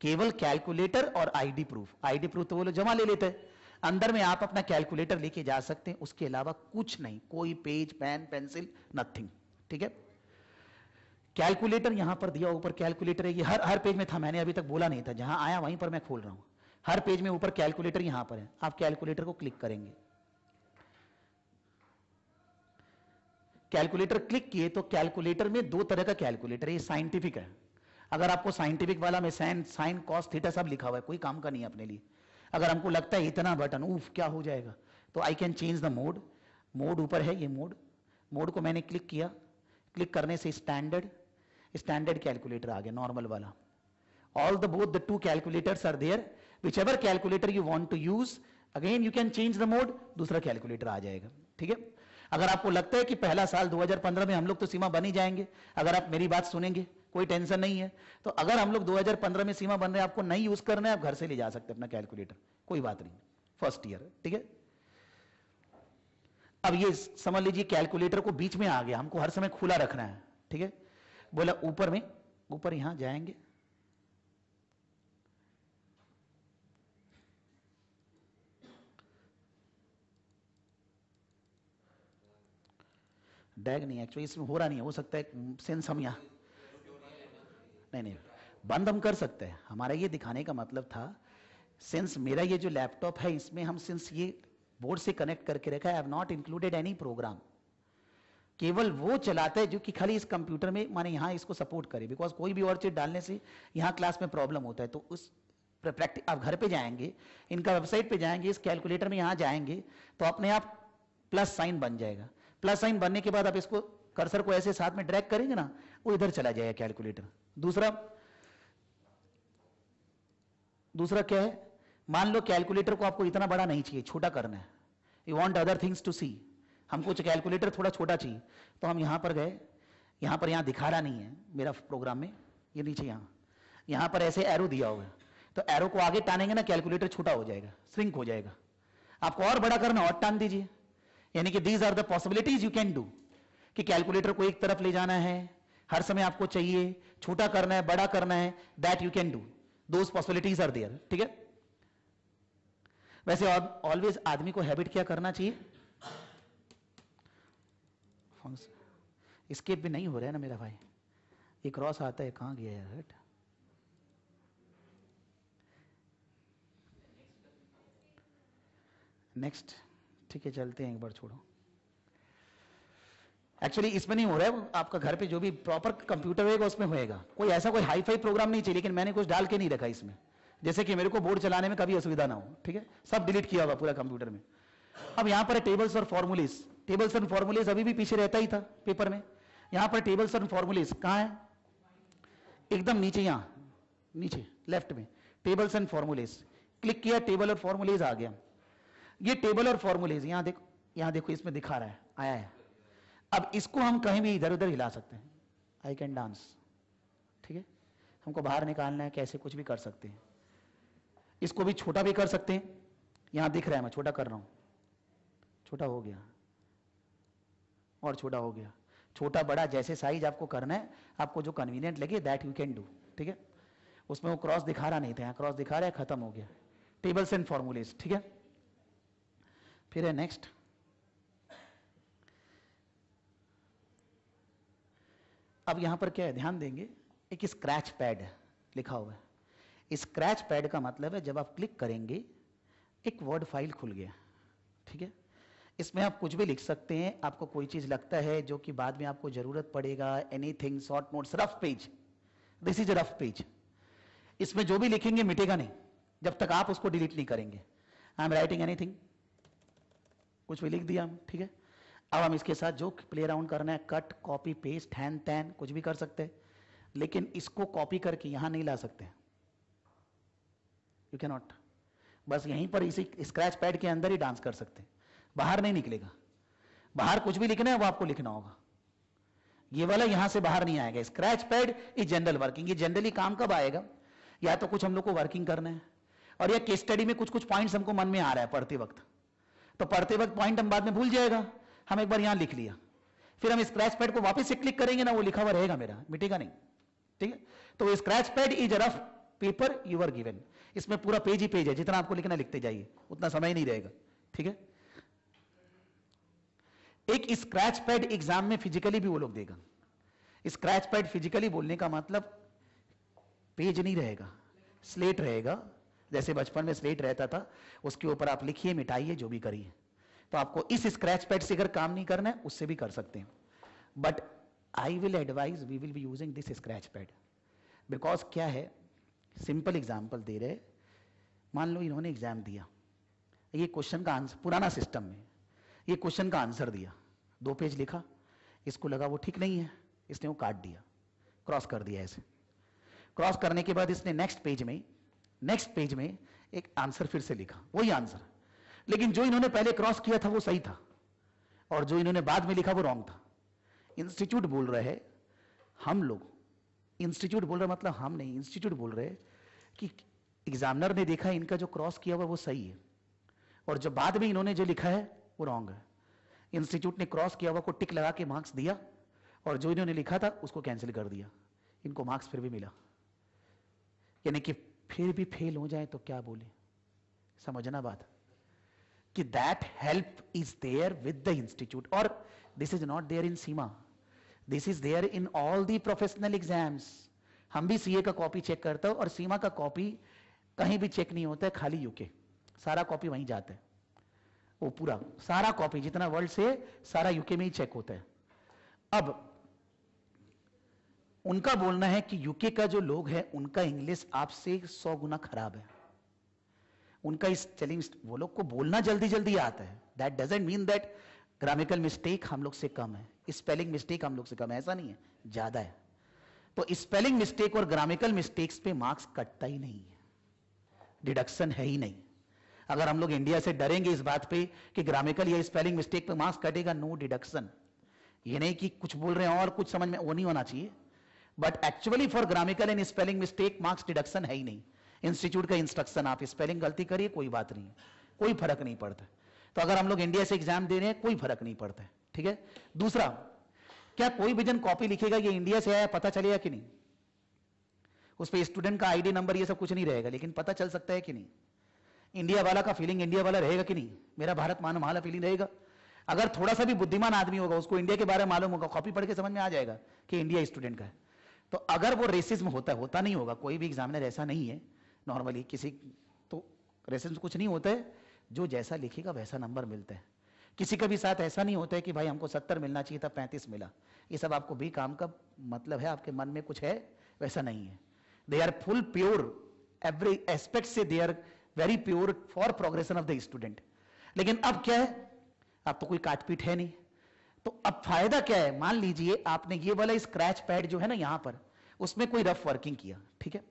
केवल कैलकुलेटर और आईडी प्रूफ। आईडी प्रूफ तो वो लोग जमा ले लेते हैं। अंदर में आप अपना कैलकुलेटर लेके जा सकते हैं। उसके अलावा कुछ नहीं। कोई पेज, पेन, पेंसिल नथिंग ठीक है? कैलकुलेटर यहाँ पर दिया, ऊपर कैलकुलेटर है हर हर पेज में था, मैंने अभी तक बोला नहीं था। जहाँ आया, वहीं पर मैं खोल रहा हूँ। हर पेज में ऊपर कैलकुलेटर यहाँ पर है। आप कैलकुलेटर को क्लिक करेंगे। कैलकुलेटर क्लिक किए तो कैलकुलेटर में दो तरह का कैलकुलेटर ये साइंटिफिक है। अगर आपको साइंटिफिक वाला में साइन साइन कॉस थीटा सब लिखा हुआ है, कोई काम का नहीं अपने लिए। अगर हमको लगता है इतना बटन उफ, क्या हो जाएगा? तो I can change the mode mode ऊपर है ये मोड मोड को मैंने क्लिक किया। क्लिक करने से स्टैंडर्ड स्टैंडर्ड कैलकुलेटर आ गया नॉर्मल वाला। All the both the two calculators are there which ever calculator you want to use again you can change the mode दूसरा कैलकुलेटर आ जाएगा। ठीक है? अगर आपको लगता है कि पहला साल 2015 में हम लोग तो सीमा बन जाएँगे, अगर आप मेरी बात सुनेंगे कोई टेंशन नहीं है। तो अगर हम लोग 2015 में सीमा बन रहे हैं, आपको नहीं यूज़ करना है, आप घर से ले जा सकते हैं अपना कैलकुलेटर। कोई बात नहीं। फ़र्स्ट ईयर ठीक है? अब ये समझ लीजिए कैलकुलेटर को बीच में आ गया। हमको हर समय खुला रखना है, ठीक है? बोला, ऊपर में, ऊपर यहाँ जाएँगे। डैग नहीं एक्चुअली इसमें हो रहा नहीं है। हो सकता है, सेंस हम यहाँ नहीं नहीं, बंद हम कर सकते हैं। हमारा ये दिखाने का मतलब था सिंस मेरा ये जो लैपटॉप है, इसमें हम सिंस ये बोर्ड से कनेक्ट करके रखा है I have not included any program केवल वो चलाता है जो कि खाली इस कंप्यूटर में, माने यहाँ इसको सपोर्ट करे। बिकॉज़ कोई भी और चीज़ डालने से यहाँ क्लास में प्रॉब्लम होता है तो उस प्रैक्टिस आप घर पे जाएँगे, इनका वेबसाइट पे जाएँगे, इस कैलकुलेटर में यहाँ जाएँगे तो अपने आप प्लस साइन बन जाएगा। प्लस साइन बनने के बाद आप इसको कर्सर को ऐसे साथ में ड्रैग करेंगे ना, वो इधर चला जाएगा कैलकुलेटर दूसरा दूसरा क्या है? मान लो कैलकुलेटर को आपको इतना बड़ा नहीं चाहिए, छोटा करना है। You want other things to see हमको कैलकुलेटर थोड़ा छोटा चाहिए। तो हम यहाँ पर गए। यहाँ पर यहाँ दिखा रहा नहीं है मेरा प्रोग्राम में। ये नीचे यहाँ। यहाँ पर ऐसे एरो दिया हुआ है। तो एरो को आगे टानेंगे ना कैलकुलेटर छोटा हो जाएगा श्रिंक हो जाएगा। आपको और बड़ा करना और टान दीजिए। यानी कि these are the possibilities you can do कि कैलकुलेटर को एक तरफ़ ले जाना है। हर समय आपको चाहिए छोटा करना है, बड़ा करना है that you can do those possibilities are there ठीक है? वैसे ऑलवेज आदमी को हैबिट क्या करना चाहिए? स्केप भी नहीं हो रहा है ना मेरा भाई। ये क्रॉस आता है, कहाँ गया यार? हट। नेक्स्ट ठीक है, चलते हैं एक बार, छोड़ो। एक्चुअली इसमें नहीं हो रहा है आपका घर पे जो भी प्रॉपर कंप्यूटर होएगा, उसमें होएगा। कोई ऐसा कोई हाई फाई प्रोग्राम नहीं चाहिए, लेकिन मैंने कुछ डाल के नहीं रखा इसमें। जैसे कि मेरे को बोर्ड चलाने में कभी असुविधा ना हो, ठीक है? सब डिलीट किया हुआ पूरा कंप्यूटर में। अब यहाँ पर टेबल्स और फॉर्मुलेस टेबल्स एंड फॉर्मुलेस अभी भी पीछे रहता ही था पेपर में। यहाँ पर टेबल्स एंड फॉर्मुलेस कहाँ है? एकदम नीचे यहाँ, नीचे लेफ़्ट में। टेबल्स एंड फॉर्मुलेस क्लिक किया टेबल और फॉर्मुलेज आ गया। ये टेबल और फॉर्मुलेज यहाँ देखो यहाँ देखो, इसमें दिखा रहा है, आया है। अब इसको हम कहीं भी इधर उधर हिला सकते हैं। आई कैन डांस ठीक है? हमको बाहर निकालना है, कैसे कुछ भी कर सकते हैं। इसको भी छोटा भी कर सकते हैं। यहाँ दिख रहा है, मैं छोटा कर रहा हूँ। छोटा हो गया। और छोटा हो गया। छोटा बड़ा जैसे साइज़ आपको करना है, आपको जो कन्वीनियंट लगे दैट यू कैन डू ठीक है? उसमें वो क्रॉस दिखा रहा नहीं था, यहाँ क्रॉस दिखा रहा है, खत्म हो गया। टेबल्स एंड फॉर्मुलेस ठीक है? फिर है नेक्स्ट अब यहाँ पर क्या है? ध्यान देंगे, एक स्क्रैच पैड लिखा हुआ है। स्क्रैच पैड का मतलब है, जब आप क्लिक करेंगे, एक वर्ड फ़ाइल खुल गया। ठीक है? इसमें आप कुछ भी लिख सकते हैं, आपको कोई चीज़ लगता है जो कि बाद में आपको ज़रूरत पड़ेगा anything short notes rough page this is rough page इसमें जो भी लिखेंगे, मिटेगा नहीं, जब तक आप उसको डिलीट नहीं करेंगे। आई एम राइटिंग एनीथिंग कुछ भी लिख दिया ठीक है? अब हम इसके साथ जो प्ले अराउंड करना है कट कॉपी पेस्ट हैन तैन कुछ भी कर सकते हैं, लेकिन इसको कॉपी करके यहाँ नहीं ला सकते यू कैन नॉट बस यहीं पर इसी स्क्रैच पैड के अंदर ही डांस कर सकते हैं। बाहर नहीं निकलेगा। बाहर कुछ भी लिखना है, वो आपको लिखना होगा। ये वाला यहाँ से बाहर नहीं आएगा। Scratch pad is general working ये जनरली काम कब आएगा? या तो कुछ हम लोग को वर्किंग करना है। और या केस स्टडी में कुछ कुछ पॉइंट्स हमको मन में आ रहा है पढ़ते वक्त। तो पढ़ते वक्त पॉइंट हम बाद में भूल जाएगा। हम एक बार यहाँ लिख लिया। फिर हम स्क्रैच पैड को वापस से क्लिक करेंगे ना, वो लिखा हुआ रहेगा मेरा, मिटेगा नहीं। ठीक है? तो scratch pad is rough paper you are given इसमें पूरा पेज ही पेज है, जितना आपको लिखना लिखते जाइए, उतना समय नहीं रहेगा। ठीक है? एक स्क्रैच पैड एग्ज़ाम में फिजिकली भी वो लोग देगा। स्क्रैच पैड फिजिकली बोलने का मतलब पेज नहीं रहेगा स्लेट रहेगा। जैसे बचपन में स्लेट रहता था, उसके ऊपर आप लिखिए, मिटाइए, जो भी करिए। तो आपको इस स्क्रैच पैड से अगर काम नहीं करना है, उससे भी कर सकते हैं। But I will advise we will be using this scratch pad because क्या है? सिंपल एग्ज़ाम्पल दे रहे मान लो इन्होंने एग्ज़ाम दिया। ये क्वेश्चन का आंसर पुराना सिस्टम में ये क्वेश्चन का आंसर दिया। दो पेज लिखा। इसको लगा वो ठीक नहीं है। इसने वो काट दिया। क्रॉस कर दिया ऐसे क्रॉस करने के बाद इसने नेक्स्ट पेज में नेक्स्ट पेज में एक आंसर फिर से लिखा। वही आंसर लेकिन जो इन्होंने पहले क्रॉस किया था, वो सही था। और जो इन्होंने बाद में लिखा, वो रॉन्ग था। इंस्टीट्यूट बोल रहे, हम लोग इंस्टीट्यूट बोल रहे मतलब हम नहीं। इंस्टीट्यूट बोल रहे कि एग्जामिनर ने देखा, इनका जो क्रॉस किया हुआ, वो सही है। और जो बाद में इन्होंने जो लिखा है, वो रॉन्ग है। इंस्टीट्यूट ने क्रॉस किया हुआ को टिक लगा के मार्क्स दिया, और जो इन्होंने लिखा था, उसको कैंसिल कर दिया। इनको मार्क्स फिर भी मिला। यानी कि फिर भी फेल हो जाए तो क्या बोले? समझना बात। कि that help is there with the institute और this is not there in CIMA this is there in all the professional exams हम भी सीए का कॉपी चेक करते हो और सीमा का कॉपी कहीं भी चेक नहीं होता है, खाली यूके सारा कॉपी वहीं जाता है। वो पूरा, सारा कॉपी जितना वर्ल्ड से सारा यूके में ही चेक होता है। अब, उनका बोलना है कि यूके का जो लोग है, उनका इंग्लिश आपसे सौ गुना खराब है। उनका इस चैलेंज वो लोग को बोलना जल्दी जल्दी आता है। That doesn't mean that grammatical mistake हम लोग से कम है। स्पेलिंग मिस्टेक हम लोग से कम है, ऐसा नहीं है, ज़्यादा है। तो स्पेलिंग मिस्टेक और ग्रामिकल मिस्टेक्स पे मार्क्स कटता ही नहीं है। डिडक्शन है ही नहीं। अगर हम लोग इंडिया से डरेंगे इस बात पे कि ग्रामिकल या स्पेलिंग मिस्टेक पे मार्क्स कटेगा नो डिडक्शन ये नहीं कि कुछ बोल रहे हैं और कुछ समझ में, वो नहीं होना चाहिए। But actually for grammatical and spelling mistake marks deduction है ही नहीं। इंस्टीट्यूट का इंस्ट्रक्शन, आप स्पेलिंग गलती करिए, कोई बात नहीं। कोई फ़र्क नहीं पड़ता। तो अगर हम लोग इंडिया से एग्ज़ाम दे रहे हैं, कोई फ़र्क नहीं पड़ता है ठीक है? दूसरा, क्या कोई भी जन कॉपी लिखेगा ये इंडिया से आया, पता चलेगा कि नहीं? उस पर स्टूडेंट का आईडी नंबर, ये सब कुछ नहीं रहेगा, लेकिन पता चल सकता है कि नहीं? इंडिया वाला का फीलिंग इंडिया वाला रहेगा कि नहीं? मेरा भारत मान वाला फीलिंग रहेगा। अगर थोड़ा सा भी बुद्धिमान आदमी होगा, उसको इंडिया के बारे में मालूम होगा कॉपी पढ़ के समझ में आ जाएगा कि इंडिया स्टूडेंट का है। तो अगर वो रेसिज्म होता है होता नहीं होगा, कोई भी एग्जामिनर ऐसा नहीं है नॉर्मली किसी तो रेसिज्म कुछ नहीं होता है जो जैसा लिखेगा वैसा नंबर मिलता है। किसी का भी साथ ऐसा नहीं होता है कि भाई हमको सत्तर मिलना चाहिए था, पैंतीस मिला। ये सब आपको भी काम का मतलब है, आपके मन में कुछ है, वैसा नहीं है। They are full pure every aspect से they are very pure for progression of the student लेकिन अब क्या है? अब तो कोई काटपीट है नहीं। तो अब फ़ायदा क्या है? मान लीजिए आपने ये वाला स्क्रैच पैड जो है ना यहाँ पर, उसमें कोई रफ वर्किंग किया, ठीक है?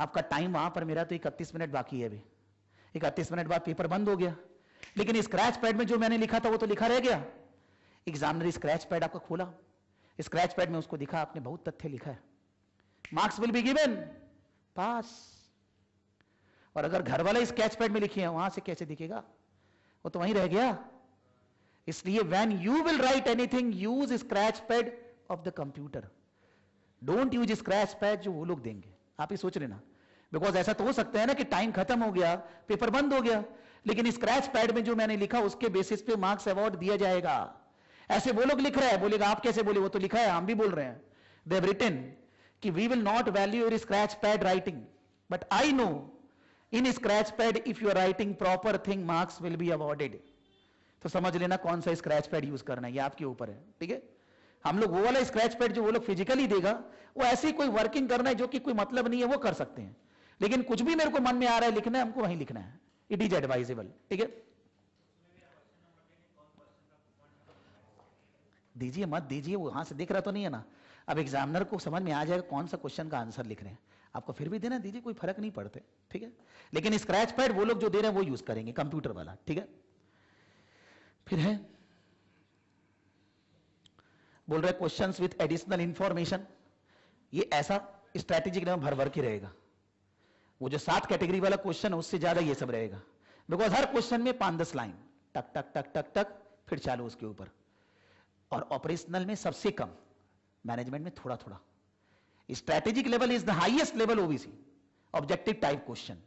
आपका टाइम वहाँ पर मेरा तो इकतीस मिनट बाकी है अभी। इकतीस मिनट बाद पेपर बंद हो गया। लेकिन स्क्रैच पैड में जो मैंने लिखा था वो तो लिखा रह गया। एग्जामिनर स्क्रैच पैड आपका खोला। स्क्रैच पैड में उसको दिखा, आपने बहुत तथ्य लिखा है। Marks will be given pass और अगर घर वाला स्केच पैड में लिखे है, वहाँ से कैसे दिखेगा? वो तो वहीं रह गया। इसलिए when you will write anything use scratch pad of the computer don't use scratch pad जो वो लोग देंगे। आप ही सोच लेना। बिकॉज़ ऐसा तो हो सकता है ना कि टाइम खत्म हो गया पेपर बंद हो गया, लेकिन स्क्रैच पैड में जो मैंने लिखा, उसके बेसिस पे मार्क्स अवार्ड दिया जाएगा। ऐसे वो लोग लिख रहे हैं, बोलेगा, आप कैसे बोले? वो तो लिखा है, हम भी बोल रहे हैं। देव रिटन कि we will not value your scratch pad writing but I know in scratch pad if you are writing proper thing marks will be awarded तो समझ लेना कौन सा स्क्रैच पैड यूज़ करना है, ये आपके ऊपर है, ठीक है? हम लोग वो वाला स्क्रैच पैड जो वो लोग फिजिकली देगा, वो ऐसी कोई वर्किंग करना है जो कि कोई मतलब नहीं है, वो कर सकते हैं। लेकिन कुछ भी मेरे को मन में आ रहा है लिखना है, हमको वहीं लिखना है। इट इज़ एडवाइजेबल ठीक है? दीजिए मत दीजिए, वो वहाँ से दिख रहा तो नहीं है ना। अब एग्जामिनर को समझ में आ जाएगा कौन सा क्वेश्चन का आंसर लिख रहे हैं। आपको फिर भी देना, दीजिए, कोई फ़र्क नहीं पड़ते, ठीक है? लेकिन स्क्रैच पैड वो लोग जो दे रहे हैं, वो यूज़ करेंगे कंप्यूटर वाला, ठीक है? फिर है बोल रहे क्वेश्चन विथ एडिशनल इंफॉर्मेशन ये ऐसा स्ट्रैटेजिक भर भर के रहेगा। वो जो सात कैटेगरी वाला क्वेश्चन है, उससे ज़्यादा ये सब रहेगा। बिकॉज़ हर क्वेश्चन में पाँच दस लाइन टक टक टक टक टक, फिर चालू उसके ऊपर। और ऑपरेशनल में सबसे कम। मैनेजमेंट में थोड़ा थोड़ा strategic level is the highest level OBC objective type question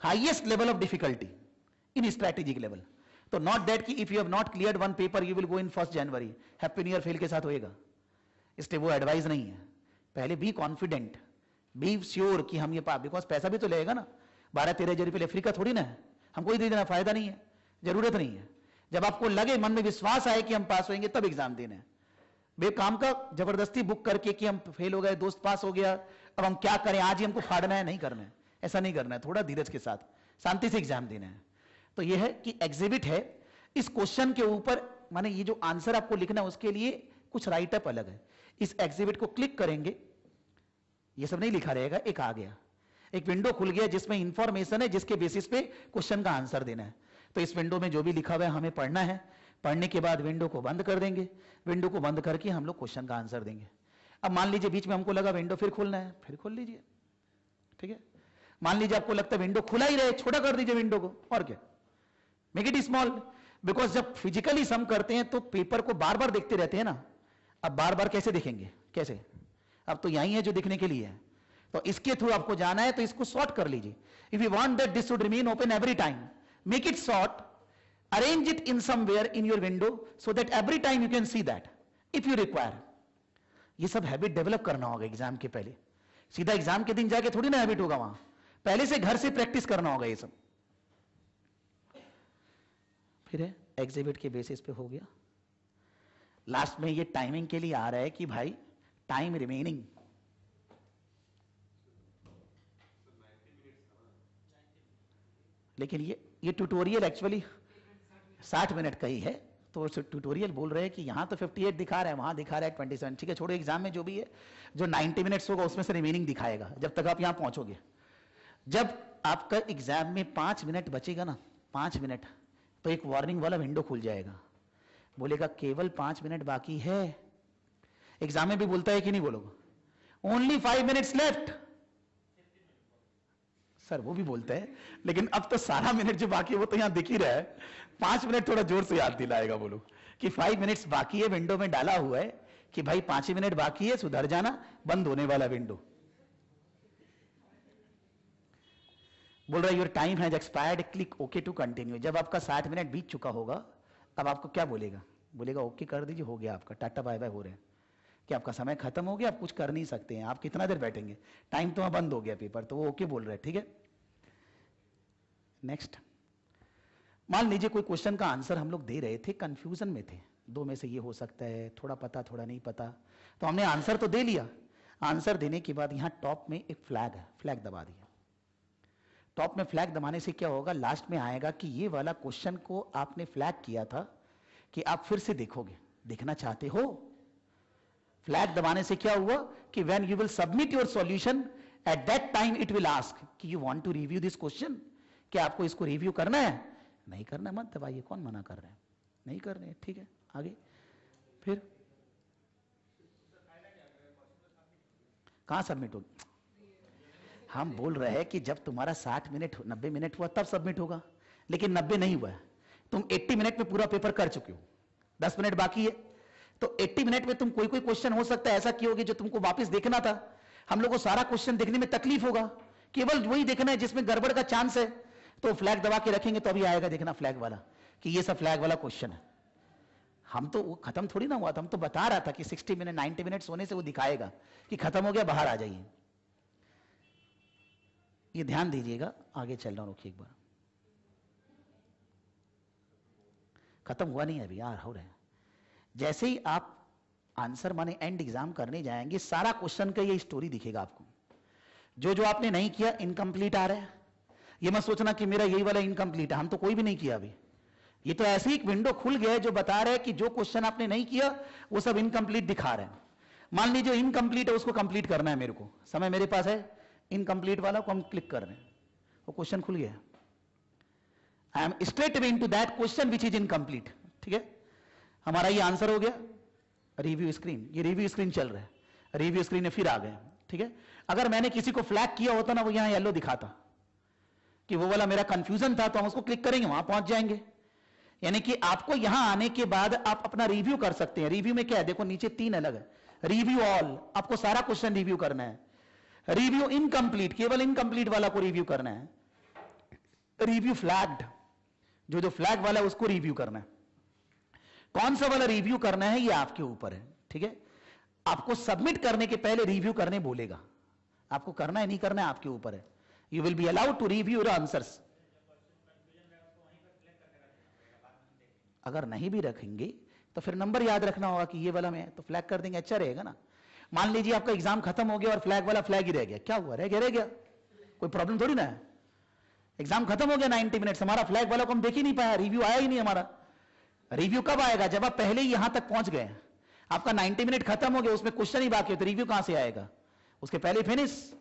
highest level of difficulty in strategic level तो नॉट दैट कि if you have not cleared one paper you will go in first January happy new year fail के साथ होएगा। इसलिए वो advice नहीं है। पहले बी कॉन्फिडेंट बी श्योर कि हम ये पा बिकॉज़ पैसा भी तो लेगा ना। बारह तेरह हज़ार रुपये अफ्रीका थोड़ी ना है। हमको ही दे देना, फ़ायदा नहीं है। ज़रूरत नहीं है। जब आपको लगे, मन में विश्वास आए कि हम पास होंगे तब एग्ज़ाम देना है। बे काम का ज़बरदस्ती बुक करके कि हम फेल हो गए, दोस्त पास हो गया, अब हम क्या करें? आज ही हमको फाड़ना है, नहीं करना है। ऐसा नहीं करना है। थोड़ा धीरज के साथ। शांति से एग्ज़ाम देना है। तो यह है कि एग्जिबिट है। इस क्वेश्चन के ऊपर, माने ये जो आंसर आपको लिखना है, उसके लिए कुछ राइटअप अलग है। इस एग्जिबिट को क्लिक करेंगे। ये सब नहीं लिखा रहेगा, एक आ गया। एक विंडो खुल गया जिसमें इंफॉर्मेशन है, जिसके बेसिस पे क्वेश्चन का आंसर देना है। तो इस विंडो में जो भी लिखा हुआ है, हमें पढ़ना है। पढ़ने के बाद विंडो को बंद कर देंगे। विंडो को बंद करके हम लोग क्वेश्चन का आंसर देंगे। अब मान लीजिए बीच में हमको लगा विंडो फिर खोलना है, फिर खोल लीजिए। ठीक है? मान लीजिए आपको लगता है विंडो खुला ही रहे, छोटा कर दीजिए विंडो को। और क्या? मेक इट स्मॉल बिकॉज़ जब फिजिकली सम करते हैं तो पेपर को बार बार देखते रहते हैं ना। अब बार बार कैसे देखेंगे? कैसे? अब तो यही है जो दिखने के लिए है। तो इसके थ्रू आपको जाना है तो इसको शॉर्ट कर लीजिए। If you want that this should remain open every time make it short arrange it in somewhere in your window so that every time you can see that, if you require. ये सब habit develop करना होगा exam के पहले। सीधा exam के दिन जाके थोड़ी ना हैबिट होगा वहाँ। पहले से घर से प्रैक्टिस करना होगा ये सब। फिर है एग्जिबिट के बेसिस पे हो गया। लास्ट में ये टाइमिंग के लिए आ रहा है कि भाई टाइम रिमेनिंग लेकिन ये ये ट्यूटोरियल एक्चुअली 60 मिनट का ही है। तो ट्यूटोरियल बोल रहे हैं कि यहाँ तो 58 दिखा रहा है, वहाँ दिखा रहा है 27 ठीक है, छोड़ो एग्ज़ाम में जो भी है, जो 90 मिनट्स होगा, उसमें से रिमेनिंग दिखाएगा, जब तक आप यहाँ पहुंचोगे। जब आपका एग्ज़ाम में पाँच मिनट बचेगा ना, पाँच मिनट तो एक वार्निंग वाला विंडो खुल जाएगा। बोलेगा, केवल पाँच मिनट बाकी है। एग्ज़ाम में भी बोलता है कि नहीं बोलोगे only five minutes left sir वो भी बोलते हैं, लेकिन अब तो सारा मिनट जो बाकी है, वो तो यहाँ दिख ही रहा है। पाँच मिनट थोड़ा ज़ोर से याद दिलाएगा बोलो कि फाइव मिनट्स बाकी है विंडो में डाला हुआ है कि भाई पाँच मिनट बाकी है, सुधर जाना, बंद होने वाला विंडो बोल रहा है your time has expired click okay to continue जब आपका साठ मिनट बीत चुका होगा अब आपको क्या बोलेगा? बोलेगा ओके कर दीजिए, हो गया आपका। टाटा, बाय बाय, हो रहे हैं। कि आपका समय खत्म हो गया? आप कुछ कर नहीं सकते हैं। आप कितना देर बैठेंगे? टाइम तो बंद हो गया पेपर तो वो ओके बोल रहे ठीक है? नेक्स्ट मान लीजिए कोई क्वेश्चन का आंसर हम लोग दे रहे थे कंफ्यूजन में थे। दो में से ये हो सकता है, थोड़ा पता, थोड़ा नहीं पता। तो हमने आंसर तो दे लिया। आंसर देने के बाद यहाँ टॉप में एक फ्लैग है फ्लैग दबा दिया। टॉप में फ्लैग दबाने से क्या होगा? लास्ट में आएगा कि ये वाला क्वेश्चन को आपने फ्लैग किया था कि आप फिर से देखोगे। देखना चाहते हो? फ्लैग दबाने से क्या हुआ कि when you will submit your solution at that time it will ask कि you want to review this question क्या आपको इसको रिव्यू करना है? नहीं करना मत, दबाइए। कौन मना कर रहे हैं? नहीं कर रहे हैं। ठीक है, आगे। फिर? कहाँ सबमिट होगी? हम बोल रहे हैं कि जब तुम्हारा 60 मिनट 90 मिनट हुआ, तब सबमिट होगा। लेकिन 90 नहीं हुआ। तुम 80 मिनट में पूरा पेपर कर चुके हो। 10 मिनट बाकी है। तो 80 मिनट में तुम कोई कोई क्वेश्चन हो सकता है, ऐसा कियोगे जो तुमको वापस देखना था? हम लोग को सारा क्वेश्चन देखने में तकलीफ़ होगा। केवल वही देखना है जिसमें गड़बड़ का चांस है। तो फ्लैग दबा के रखेंगे तो अभी आएगा देखना फ्लैग वाला, कि ये सब फ्लैग वाला क्वेश्चन है। हम तो वो खत्म थोड़ी ना हुआ था। हम तो बता रहा था कि 60 मिनट 90 मिनट होने से वो दिखाएगा कि खत्म हो गया, बाहर आ जाइए। ये ध्यान दीजिएगा, आगे चल रहा रुकिए एक बार। खत्म हुआ नहीं अभी, यार हो रहे हैं। जैसे ही आप आंसर माने एंड एग्ज़ाम करने जाएँगे, सारा क्वेश्चन का ये स्टोरी दिखेगा आपको। जो जो आपने नहीं किया इनकम्प्लीट आ रहा है। ये मत सोचना कि मेरा यही वाला इनकम्प्लीट है, हम तो कोई भी नहीं किया अभी। ये तो ऐसे ही एक विंडो खुल गया है जो बता रहा है कि जो क्वेश्चन आपने नहीं किया, वो सब इनकम्प्लीट दिखा रहे हैं। मान लीजिए इनकम्प्लीट है, उसको कंप्लीट करना है मेरे को। समय मेरे पास है? इनकम्प्लीट वाला को हम क्लिक कर रहे हैं। वो क्वेश्चन खुल गया। I am straight way to that question which is incomplete ठीक है? हमारा ये आंसर हो गया। रिव्यू स्क्रीन ये रिव्यू स्क्रीन चल रहा है। रिव्यू स्क्रीन फिर आ गए ठीक है? अगर मैंने किसी को फ्लैग किया होता ना, वो यहाँ येलो दिखाता। कि वो वाला मेरा कंफ्यूजन था तो हम उसको क्लिक करेंगे, वहाँ पहुँच जाएँगे। यानी कि आपको यहाँ आने के बाद आप अपना रिव्यू कर सकते हैं। रिव्यू में क्या है? देखो, नीचे तीन अलग है। रिव्यू ऑल आपको सारा क्वेश्चन रिव्यू करना है। रिव्यू इनकम्प्लीट केवल इनकम्प्लीट वाला को रिव्यू करना है। रिव्यू फ्लैग्ड जो जो फ्लैग वाला है उसको रिव्यू करना है। कौन सा वाला रिव्यू करना है, ये आपके ऊपर है, ठीक है? आपको सबमिट करने के पहले रिव्यू करने बोलेगा। आपको करना है, नहीं करना है, आपके ऊपर है। You will be allowed to review your answers अगर नहीं भी रखेंगे तो फिर नंबर याद रखना होगा कि ये वाला में तो फ्लैग कर देंगे अच्छा रहेगा ना। मान लीजिए आपका एग्ज़ाम खत्म हो गया और फ्लैग वाला फ्लैग ही रह गया। क्या हुआ? रह गया रह गया। कोई प्रॉब्लम थोड़ी ना है। एग्ज़ाम खत्म हो गया 90 मिनट्स, हमारा फ्लैग वाला को हम देख ही नहीं पाया रिव्यू आया ही नहीं हमारा। रिव्यू कब आएगा? जब आप पहले ही यहाँ तक पहुँच गए आपका 90 मिनट खत्म हो गया, उसमें क्वेश्चन ही बाकी हो तो रिव्यू कहाँ से आएगा? उसके पहले फिनिश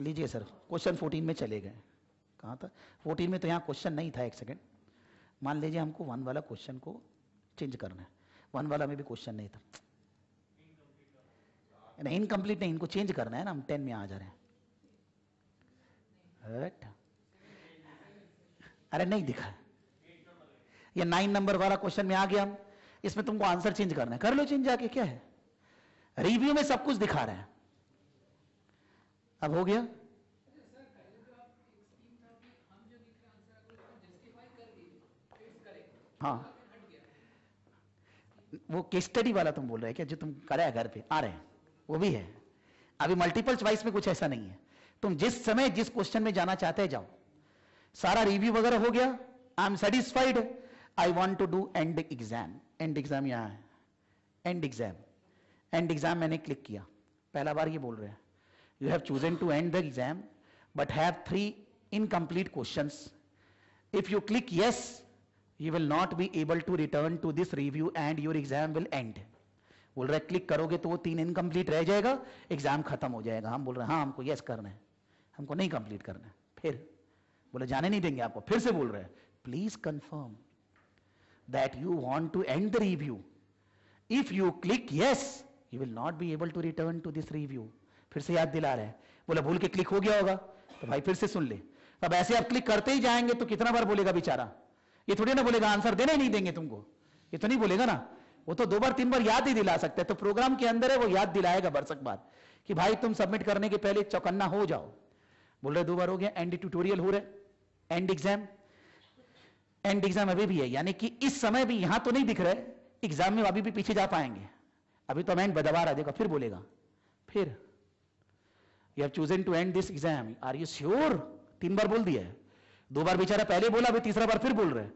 लीजिए सर क्वेश्चन 14 में चले गए। कहाँ था? 14 में तो यहाँ क्वेश्चन नहीं था, एक सेकंड मान लीजिए हमको वन वाला क्वेश्चन को चेंज करना है। वन वाला में भी क्वेश्चन नहीं था। नहीं इनकम्प्लीट नहीं, इनको चेंज करना है ना, हम टेन में आ जा रहे हैं। Right? अरे, नहीं दिखा। ये नाइन नंबर वाला क्वेश्चन में आ गया हम। इसमें तुमको आंसर चेंज करना है। कर लो चेंज जाके क्या है? रिव्यू में सब कुछ दिखा रहे हैं। अब हो गया? हाँ। वो केस स्टडी वाला तुम बोल रहे हैं क्या? जो तुम कराया घर पे, आ रहे हैं। वो भी है। अभी मल्टीपल चॉइस में कुछ ऐसा नहीं है। तुम जिस समय जिस क्वेश्चन में जाना चाहते हैं, जाओ। सारा रिव्यू वगैरह हो गया। I am satisfied I want to do end exam end exam यहाँ है। एंड एग्ज़ाम एंड एग्ज़ाम मैंने क्लिक किया। पहला बार ये बोल रहे हैं। You have chosen to end the exam but have three incomplete question if you click yes you will not be able to return to this review and your exam will end बोल रहे click करोगे तो वो तीन incomplete रह जाएगा exam खत्म हो जाएगा। हम बोल रहे, हैं हाँ हमको यस करना है। हमको नहीं कंप्लीट करना है। फिर बोले, जाने नहीं देंगे आपको। फिर से बोल रहे हैं please confirm that you want to end the review if you click yes you will not be able to return to this review फिर से याद दिला रहे हैं। बोला, भूल के क्लिक हो गया होगा। तो भाई, फिर से सुन ले। अब ऐसे आप क्लिक करते ही जाएँगे तो कितना बार बोलेगा बेचारा? ये थोड़ी ना बोलेगा आंसर देने नहीं देंगे तुमको। ये तो नहीं बोलेगा ना। वो तो दो बार, तीन बार याद ही दिला सकते हैं। तो प्रोग्राम के अंदर है, वो याद दिलाएगा बरसक बाद कि भाई तुम सबमिट करने के पहले चौकन्ना हो जाओ। बोल रहे, दो बार हो गया एंड ट्यूटोरियल हो रहे एंड एग्ज़ाम एंड एग्ज़ाम अभी भी है, यानी कि इस समय भी यहाँ तो नहीं दिख रहे एग्ज़ाम में अभी भी पीछे जा पाएँगे। अभी तो हम एंड बदवा रहा, देखो, फिर बोलेगा। फिर you have chosen to end this exam are you sure तीन बार बोल दिया है। दो बार बेचारा पहले बोला, अभी तीसरा बार फिर बोल रहे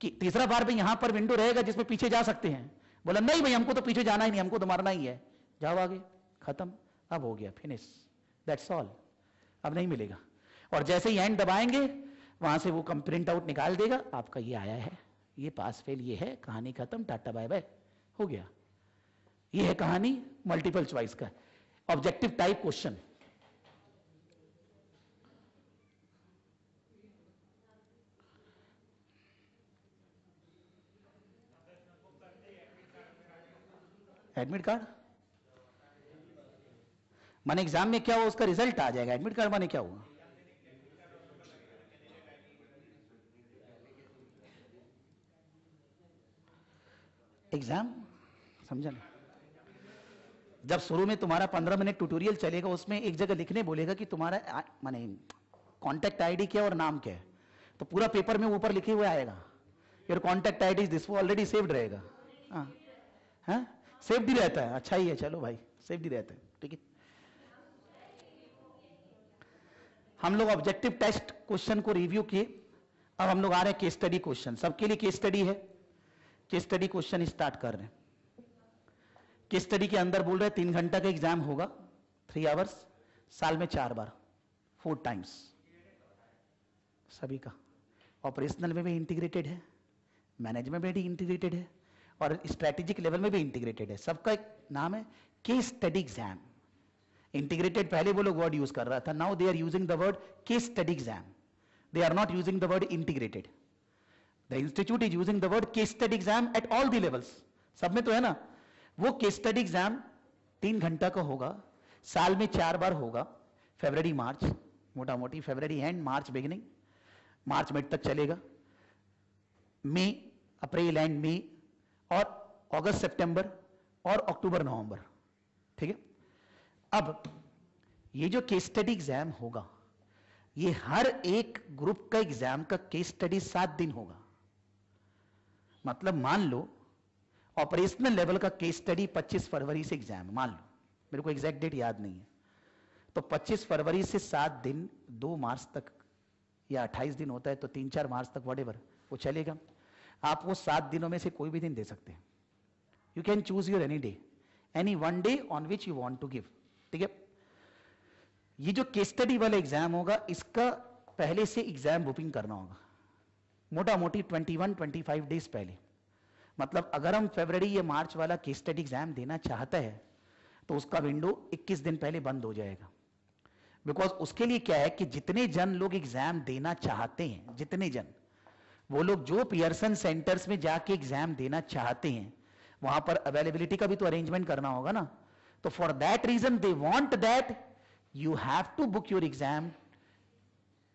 कि तीसरा बार भी यहाँ पर विंडो रहेगा जिसमें पीछे जा सकते हैं। बोला, नहीं भाई, हमको तो पीछे जाना ही नहीं, हमको तो मारना ही है। जाओ आगे, खत्म, अब हो गया फिनिश दैट्स ऑल अब नहीं मिलेगा। और जैसे ही एंड दबाएँगे, वहाँ से वो कम प्रिंट आउट निकाल देगा, आपका ये आया है, ये पास फेल ये है, कहानी खत्म, टाटा बाय बाय हो गया। ये है कहानी मल्टीपल चॉइस का objective type question admit card माने एग्ज़ाम में क्या हुआ? उसका रिज़ल्ट आ जाएगा। एडमिट कार्ड माने क्या हुआ? एग्ज़ाम समझा ना? जब शुरू में तुम्हारा पंद्रह मिनट ट्यूटोरियल चलेगा, उसमें एक जगह लिखने बोलेगा कि तुम्हारा माने कॉन्टेक्ट आईडी क्या और नाम क्या है? तो पूरा पेपर में ऊपर लिखे हुए आएगा। योर कॉन्टेक्ट आईडी दिस वो ऑलरेडी सेव्ड रहेगा। हाँ। हाँ? सेफ्टी रहता है। अच्छा ही है, चलो भाई, सेफ्टी रहता है, ठीक है। हम लोग ऑब्जेक्टिव टेस्ट क्वेश्चन को रिव्यू किए। अब हम लोग आ रहे हैं केस स्टडी क्वेश्चन सबके लिए केस स्टडी है। केस स्टडी क्वेश्चन स्टार्ट कर रहे हैं। केस स्टडी के अंदर बोल रहे हैं, तीन घंटा का एग्ज़ाम होगा। थ्री आवर्स साल में चार बार। फोर टाइम्स सभी का। ऑपरेशनल में भी इंटीग्रेटेड है। मैनेजमेंट में भी इंटीग्रेटेड है। और स्ट्रेटेजिक लेवल में भी इंटीग्रेटेड है। सबका एक नाम है केस स्टडी एग्ज़ाम इंटीग्रेटेड पहले वो लोग वर्ड यूज़ कर रहा था now they are using the word case study exam they are not using the word integrated the institute is using the word case study exam at all the levels सब में तो है ना? वो case study exam तीन घंटा का होगा, साल में चार बार होगा फेबर मार्च मोटा मोटी February end March beginning March mid तक चलेगा। मई अप्रैल एंड मई और अगस्त, सितंबर और अक्टूबर, नवंबर। ठीक है? अब ये जो केस स्टडी एग्ज़ाम होगा, ये हर एक ग्रुप का एग्ज़ाम का केस स्टडी सात दिन होगा। मतलब मान लो ऑपरेशनल लेवल का केस स्टडी 25 फरवरी से एग्ज़ाम मान लो। मेरे को एग्जैक्ट डेट याद नहीं है। तो 25 फरवरी से सात दिन, दो मार्च तक या 28 दिन होता है तो तीन चार मार्च तक वट वो चलेगा। आप वो सात दिनों में से कोई भी दिन दे सकते हैं। You can choose your any day any one day on which you want to give ठीक है? ये जो केस स्टडी वाला एग्ज़ाम होगा, इसका पहले से एग्ज़ाम बुकिंग करना होगा। मोटा मोटी 21 25 डेज़ पहले। मतलब अगर हम फेबर या मार्च वाला केस स्टडी एग्ज़ाम देना चाहते हैं तो उसका विंडो 21 दिन पहले बंद हो जाएगा। बिकॉज़ उसके लिए क्या है कि जितने जन लोग एग्ज़ाम देना चाहते हैं, जितने जन वो लोग जो पियर्सन सेंटर्स में जाके एग्ज़ाम देना चाहते हैं, वहाँ पर अवेलेबिलिटी का भी तो अरेंजमेंट करना होगा ना। तो for that reason they want that you have to book your exam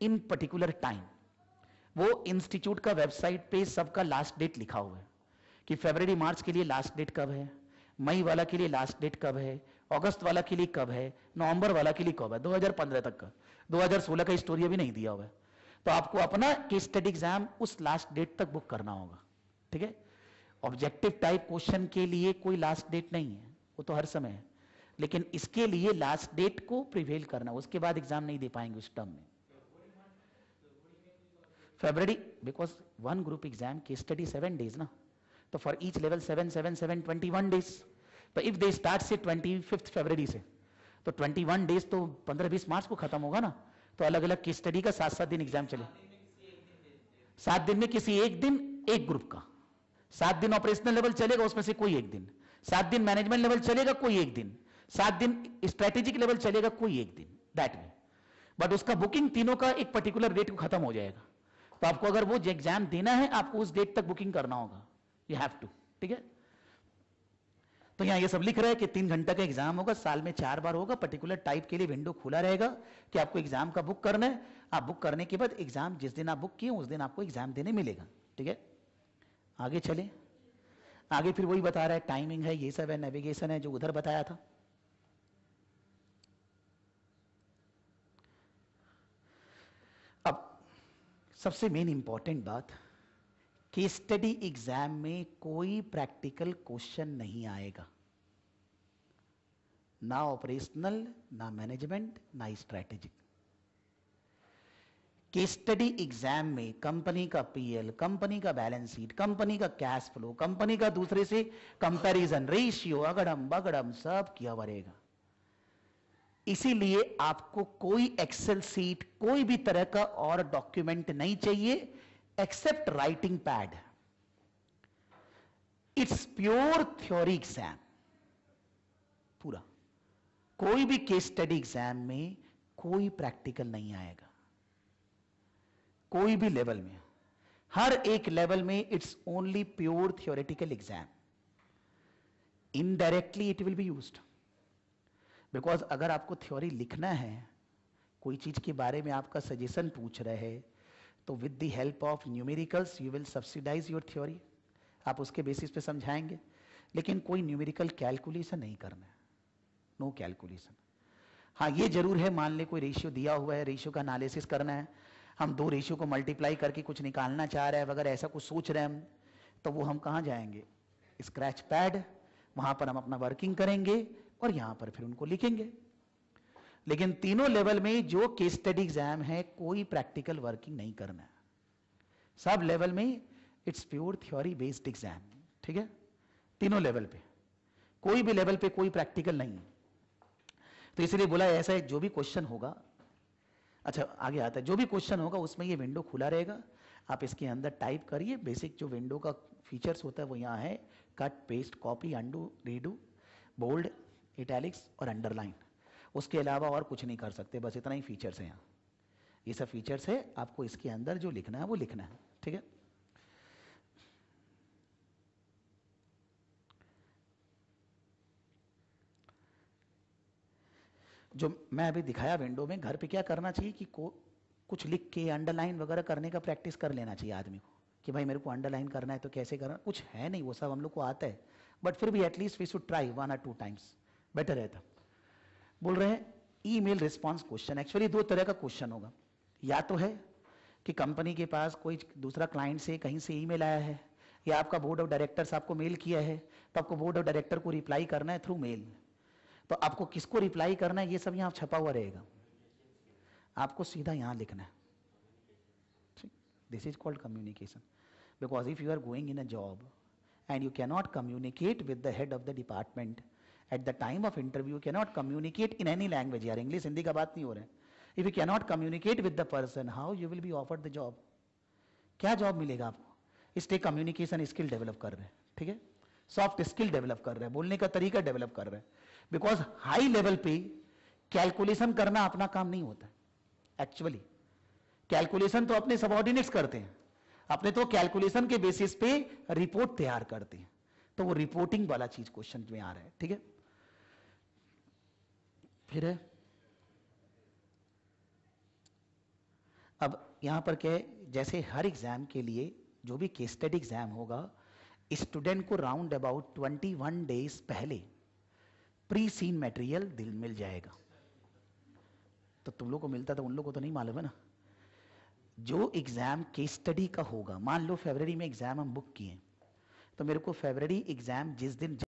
in particular time वो इंस्टीट्यूट का वेबसाइट पे सबका लास्ट डेट लिखा हुआ है कि फेबर मार्च के लिए लास्ट डेट कब है, मई वाला के लिए लास्ट डेट कब है अगस्त वाला के लिए कब है नवंबर वाला के लिए कब है 2015 तक का। 2016 का स्टोरी अभी नहीं दिया हुआ है। तो आपको अपना केस स्टडी एग्ज़ाम उस लास्ट डेट तक बुक करना होगा। ठीक है? ऑब्जेक्टिव टाइप क्वेश्चन के लिए कोई लास्ट डेट नहीं है। वो तो हर समय है। लेकिन इसके लिए लास्ट डेट को प्रिवेल करना, उसके बाद एग्ज़ाम नहीं दे पाएँगे उस टर्म में। February because one group exam की स्टडी सेवन डेज़ ना। तो for each level seven seven seven twenty one days तो इफ़ दे स्टार्ट से ट्वेंटी फिफ्थ फेब्रवरी से तो ट्वेंटी वन डेज़ तो पंद्रह बीस मार्च को खत्म होगा ना। तो अलग अलग की स्टडी का सात सात दिन एग्ज़ाम चले सात दिन में किसी एक दिन एक ग्रुप का। सात दिन ऑपरेशनल लेवल चलेगा उसमें से कोई एक दिन। सात दिन मैनेजमेंट लेवल चलेगा कोई एक दिन। सात दिन स्ट्रेटेजिक लेवल चलेगा कोई एक दिन। दैट वे बट उसका बुकिंग तीनों का एक पर्टिकुलर डेट को खत्म हो जाएगा। तो आपको अगर वो एग्ज़ाम देना है आपको उस डेट तक बुकिंग करना होगा। यू हैव टू ठीक है? तो यहाँ ये सब लिख रहा है कि तीन घंटे का एग्ज़ाम होगा, साल में चार बार होगा पर्टिकुलर टाइप के लिए विंडो खुला रहेगा कि आपको एग्ज़ाम का बुक करना है। आप बुक करने के बाद एग्ज़ाम जिस दिन आप बुक किए, उस दिन आपको एग्ज़ाम देने मिलेगा, ठीक है? आगे चले। आगे फिर वही बता रहा है टाइमिंग है, ये सब है नेविगेशन है, जो उधर बताया था। अब सबसे मेन इंपॉर्टेंट बात कि स्टडी एग्ज़ाम में कोई प्रैक्टिकल क्वेश्चन नहीं आएगा। ना ऑपरेशनल ना मैनेजमेंट ना स्ट्रैटेजिक केस स्टडी एग्ज़ाम में कंपनी का पीएल कंपनी का बैलेंस शीट कंपनी का कैश फ्लो कंपनी का दूसरे से कंपैरिजन रेशियो अगड़म, बगड़म, सब किया बढ़ेगा इसीलिए आपको कोई एक्सेल सीट कोई भी तरह का और डॉक्यूमेंट नहीं चाहिए। Except writing pad it's pure theory exam पूरा। कोई भी केस स्टडी एग्ज़ाम में कोई प्रैक्टिकल नहीं आएगा। कोई भी लेवल में। हर एक लेवल में it's only pure theoretical exam indirectly it will be used because अगर आपको थ्योरी लिखना है, कोई चीज़ के बारे में आपका सजेशन पूछ रहे हैं तो with the help of numericals you will subsidize your theory आप उसके बेसिस पे समझाएँगे। लेकिन कोई न्यूमेरिकल कैलकुलेशन नहीं करना है। नो कैलकुलेशन हाँ ये ज़रूर है, मान ले कोई रेशियो दिया हुआ है रेशियो का एनालिसिस करना है। हम दो रेशियो को मल्टीप्लाई करके कुछ निकालना चाह रहे हैं, अगर ऐसा कुछ सोच रहे हैं हम तो वो हम कहाँ जाएँगे? स्क्रैच पैड वहाँ पर हम अपना वर्किंग करेंगे और यहाँ पर फिर उनको लिखेंगे। लेकिन तीनों लेवल में जो केस स्टडी एग्ज़ाम है, कोई प्रैक्टिकल वर्किंग नहीं करना सब लेवल में it's pure theory based exam ठीक है? तीनों लेवल पे। कोई भी लेवल पे कोई प्रैक्टिकल नहीं तो इसलिए बोला ऐसा है, जो भी क्वेश्चन होगा अच्छा आगे आता है, जो भी क्वेश्चन होगा, उसमें ये विंडो खुला रहेगा। आप इसके अंदर टाइप करिए बेसिक जो विंडो का फीचर्स होता है, वो यहाँ है cut paste copy undo redo bold italics और अंडरलाइन उसके अलावा और कुछ नहीं कर सकते, बस इतना ही फीचर्स है यहाँ। ये सब फीचर्स है, आपको इसके अंदर जो लिखना है, वो लिखना है, ठीक है? जो मैं अभी दिखाया विंडो में, घर पे क्या करना चाहिए कि को, कुछ लिख के अंडरलाइन वगैरह करने का प्रैक्टिस कर लेना चाहिए आदमी को, कि भाई मेरे को अंडरलाइन करना है तो कैसे करना कुछ है नहीं, वो सब हम लोग को आता है बट फिर भी at least we should try one or two times better रहता। बोल रहे हैं ईमेल रिस्पांस क्वेश्चन एक्चुअली दो तरह का क्वेश्चन होगा। या तो है कि कंपनी के पास कोई दूसरा क्लाइंट से कहीं से ईमेल आया है, या आपका बोर्ड ऑफ़ डायरेक्टर्स आपको मेल किया है तो आपको बोर्ड ऑफ़ डायरेक्टर को रिप्लाई करना है थ्रू मेल तो आपको किसको रिप्लाई करना है, ये सब यहाँ छपा हुआ रहेगा। आपको सीधा यहाँ लिखना है। This is called communication because if you are going in a job and you cannot communicate with the head of the department at the time of interview you cannot communicate in any language यार English Hindi का बात नहीं हो रहा है। If you cannot communicate with the person how you will be offered the job क्या job मिलेगा आपको? इसलिए कम्युनिकेशन स्किल डेवलप कर रहे हैं, ठीक है? सॉफ्ट स्किल डेवलप कर रहे हैं, बोलने का तरीका डेवलप कर रहे हैं। बिकॉज़ हाई लेवल पे कैलकुलेशन करना अपना काम नहीं होता एक्चुअली कैलकुलेशन तो अपने सबॉर्डिनेट्स करते हैं। अपने तो कैलकुलेशन के बेसिस पे रिपोर्ट तैयार करते हैं। तो वो रिपोर्टिंग वाला चीज़ क्वेश्चन में आ रहा है, ठीक है? फिर है अब यहाँ पर क्या है, जैसे हर एग्ज़ाम के लिए जो भी केस स्टडी एग्ज़ाम होगा स्टूडेंट को राउंड अबाउट 21 डेज़ पहले प्री सीन मटेरियल दिल मिल जाएगा। तो तुम लोग को मिलता था उन लोग को तो नहीं मालूम है ना। जो एग्ज़ाम केस स्टडी का होगा, मान लो फेबररी में एग्ज़ाम हम बुक किए तो मेरे को फेबररी एग्ज़ाम जिस दिन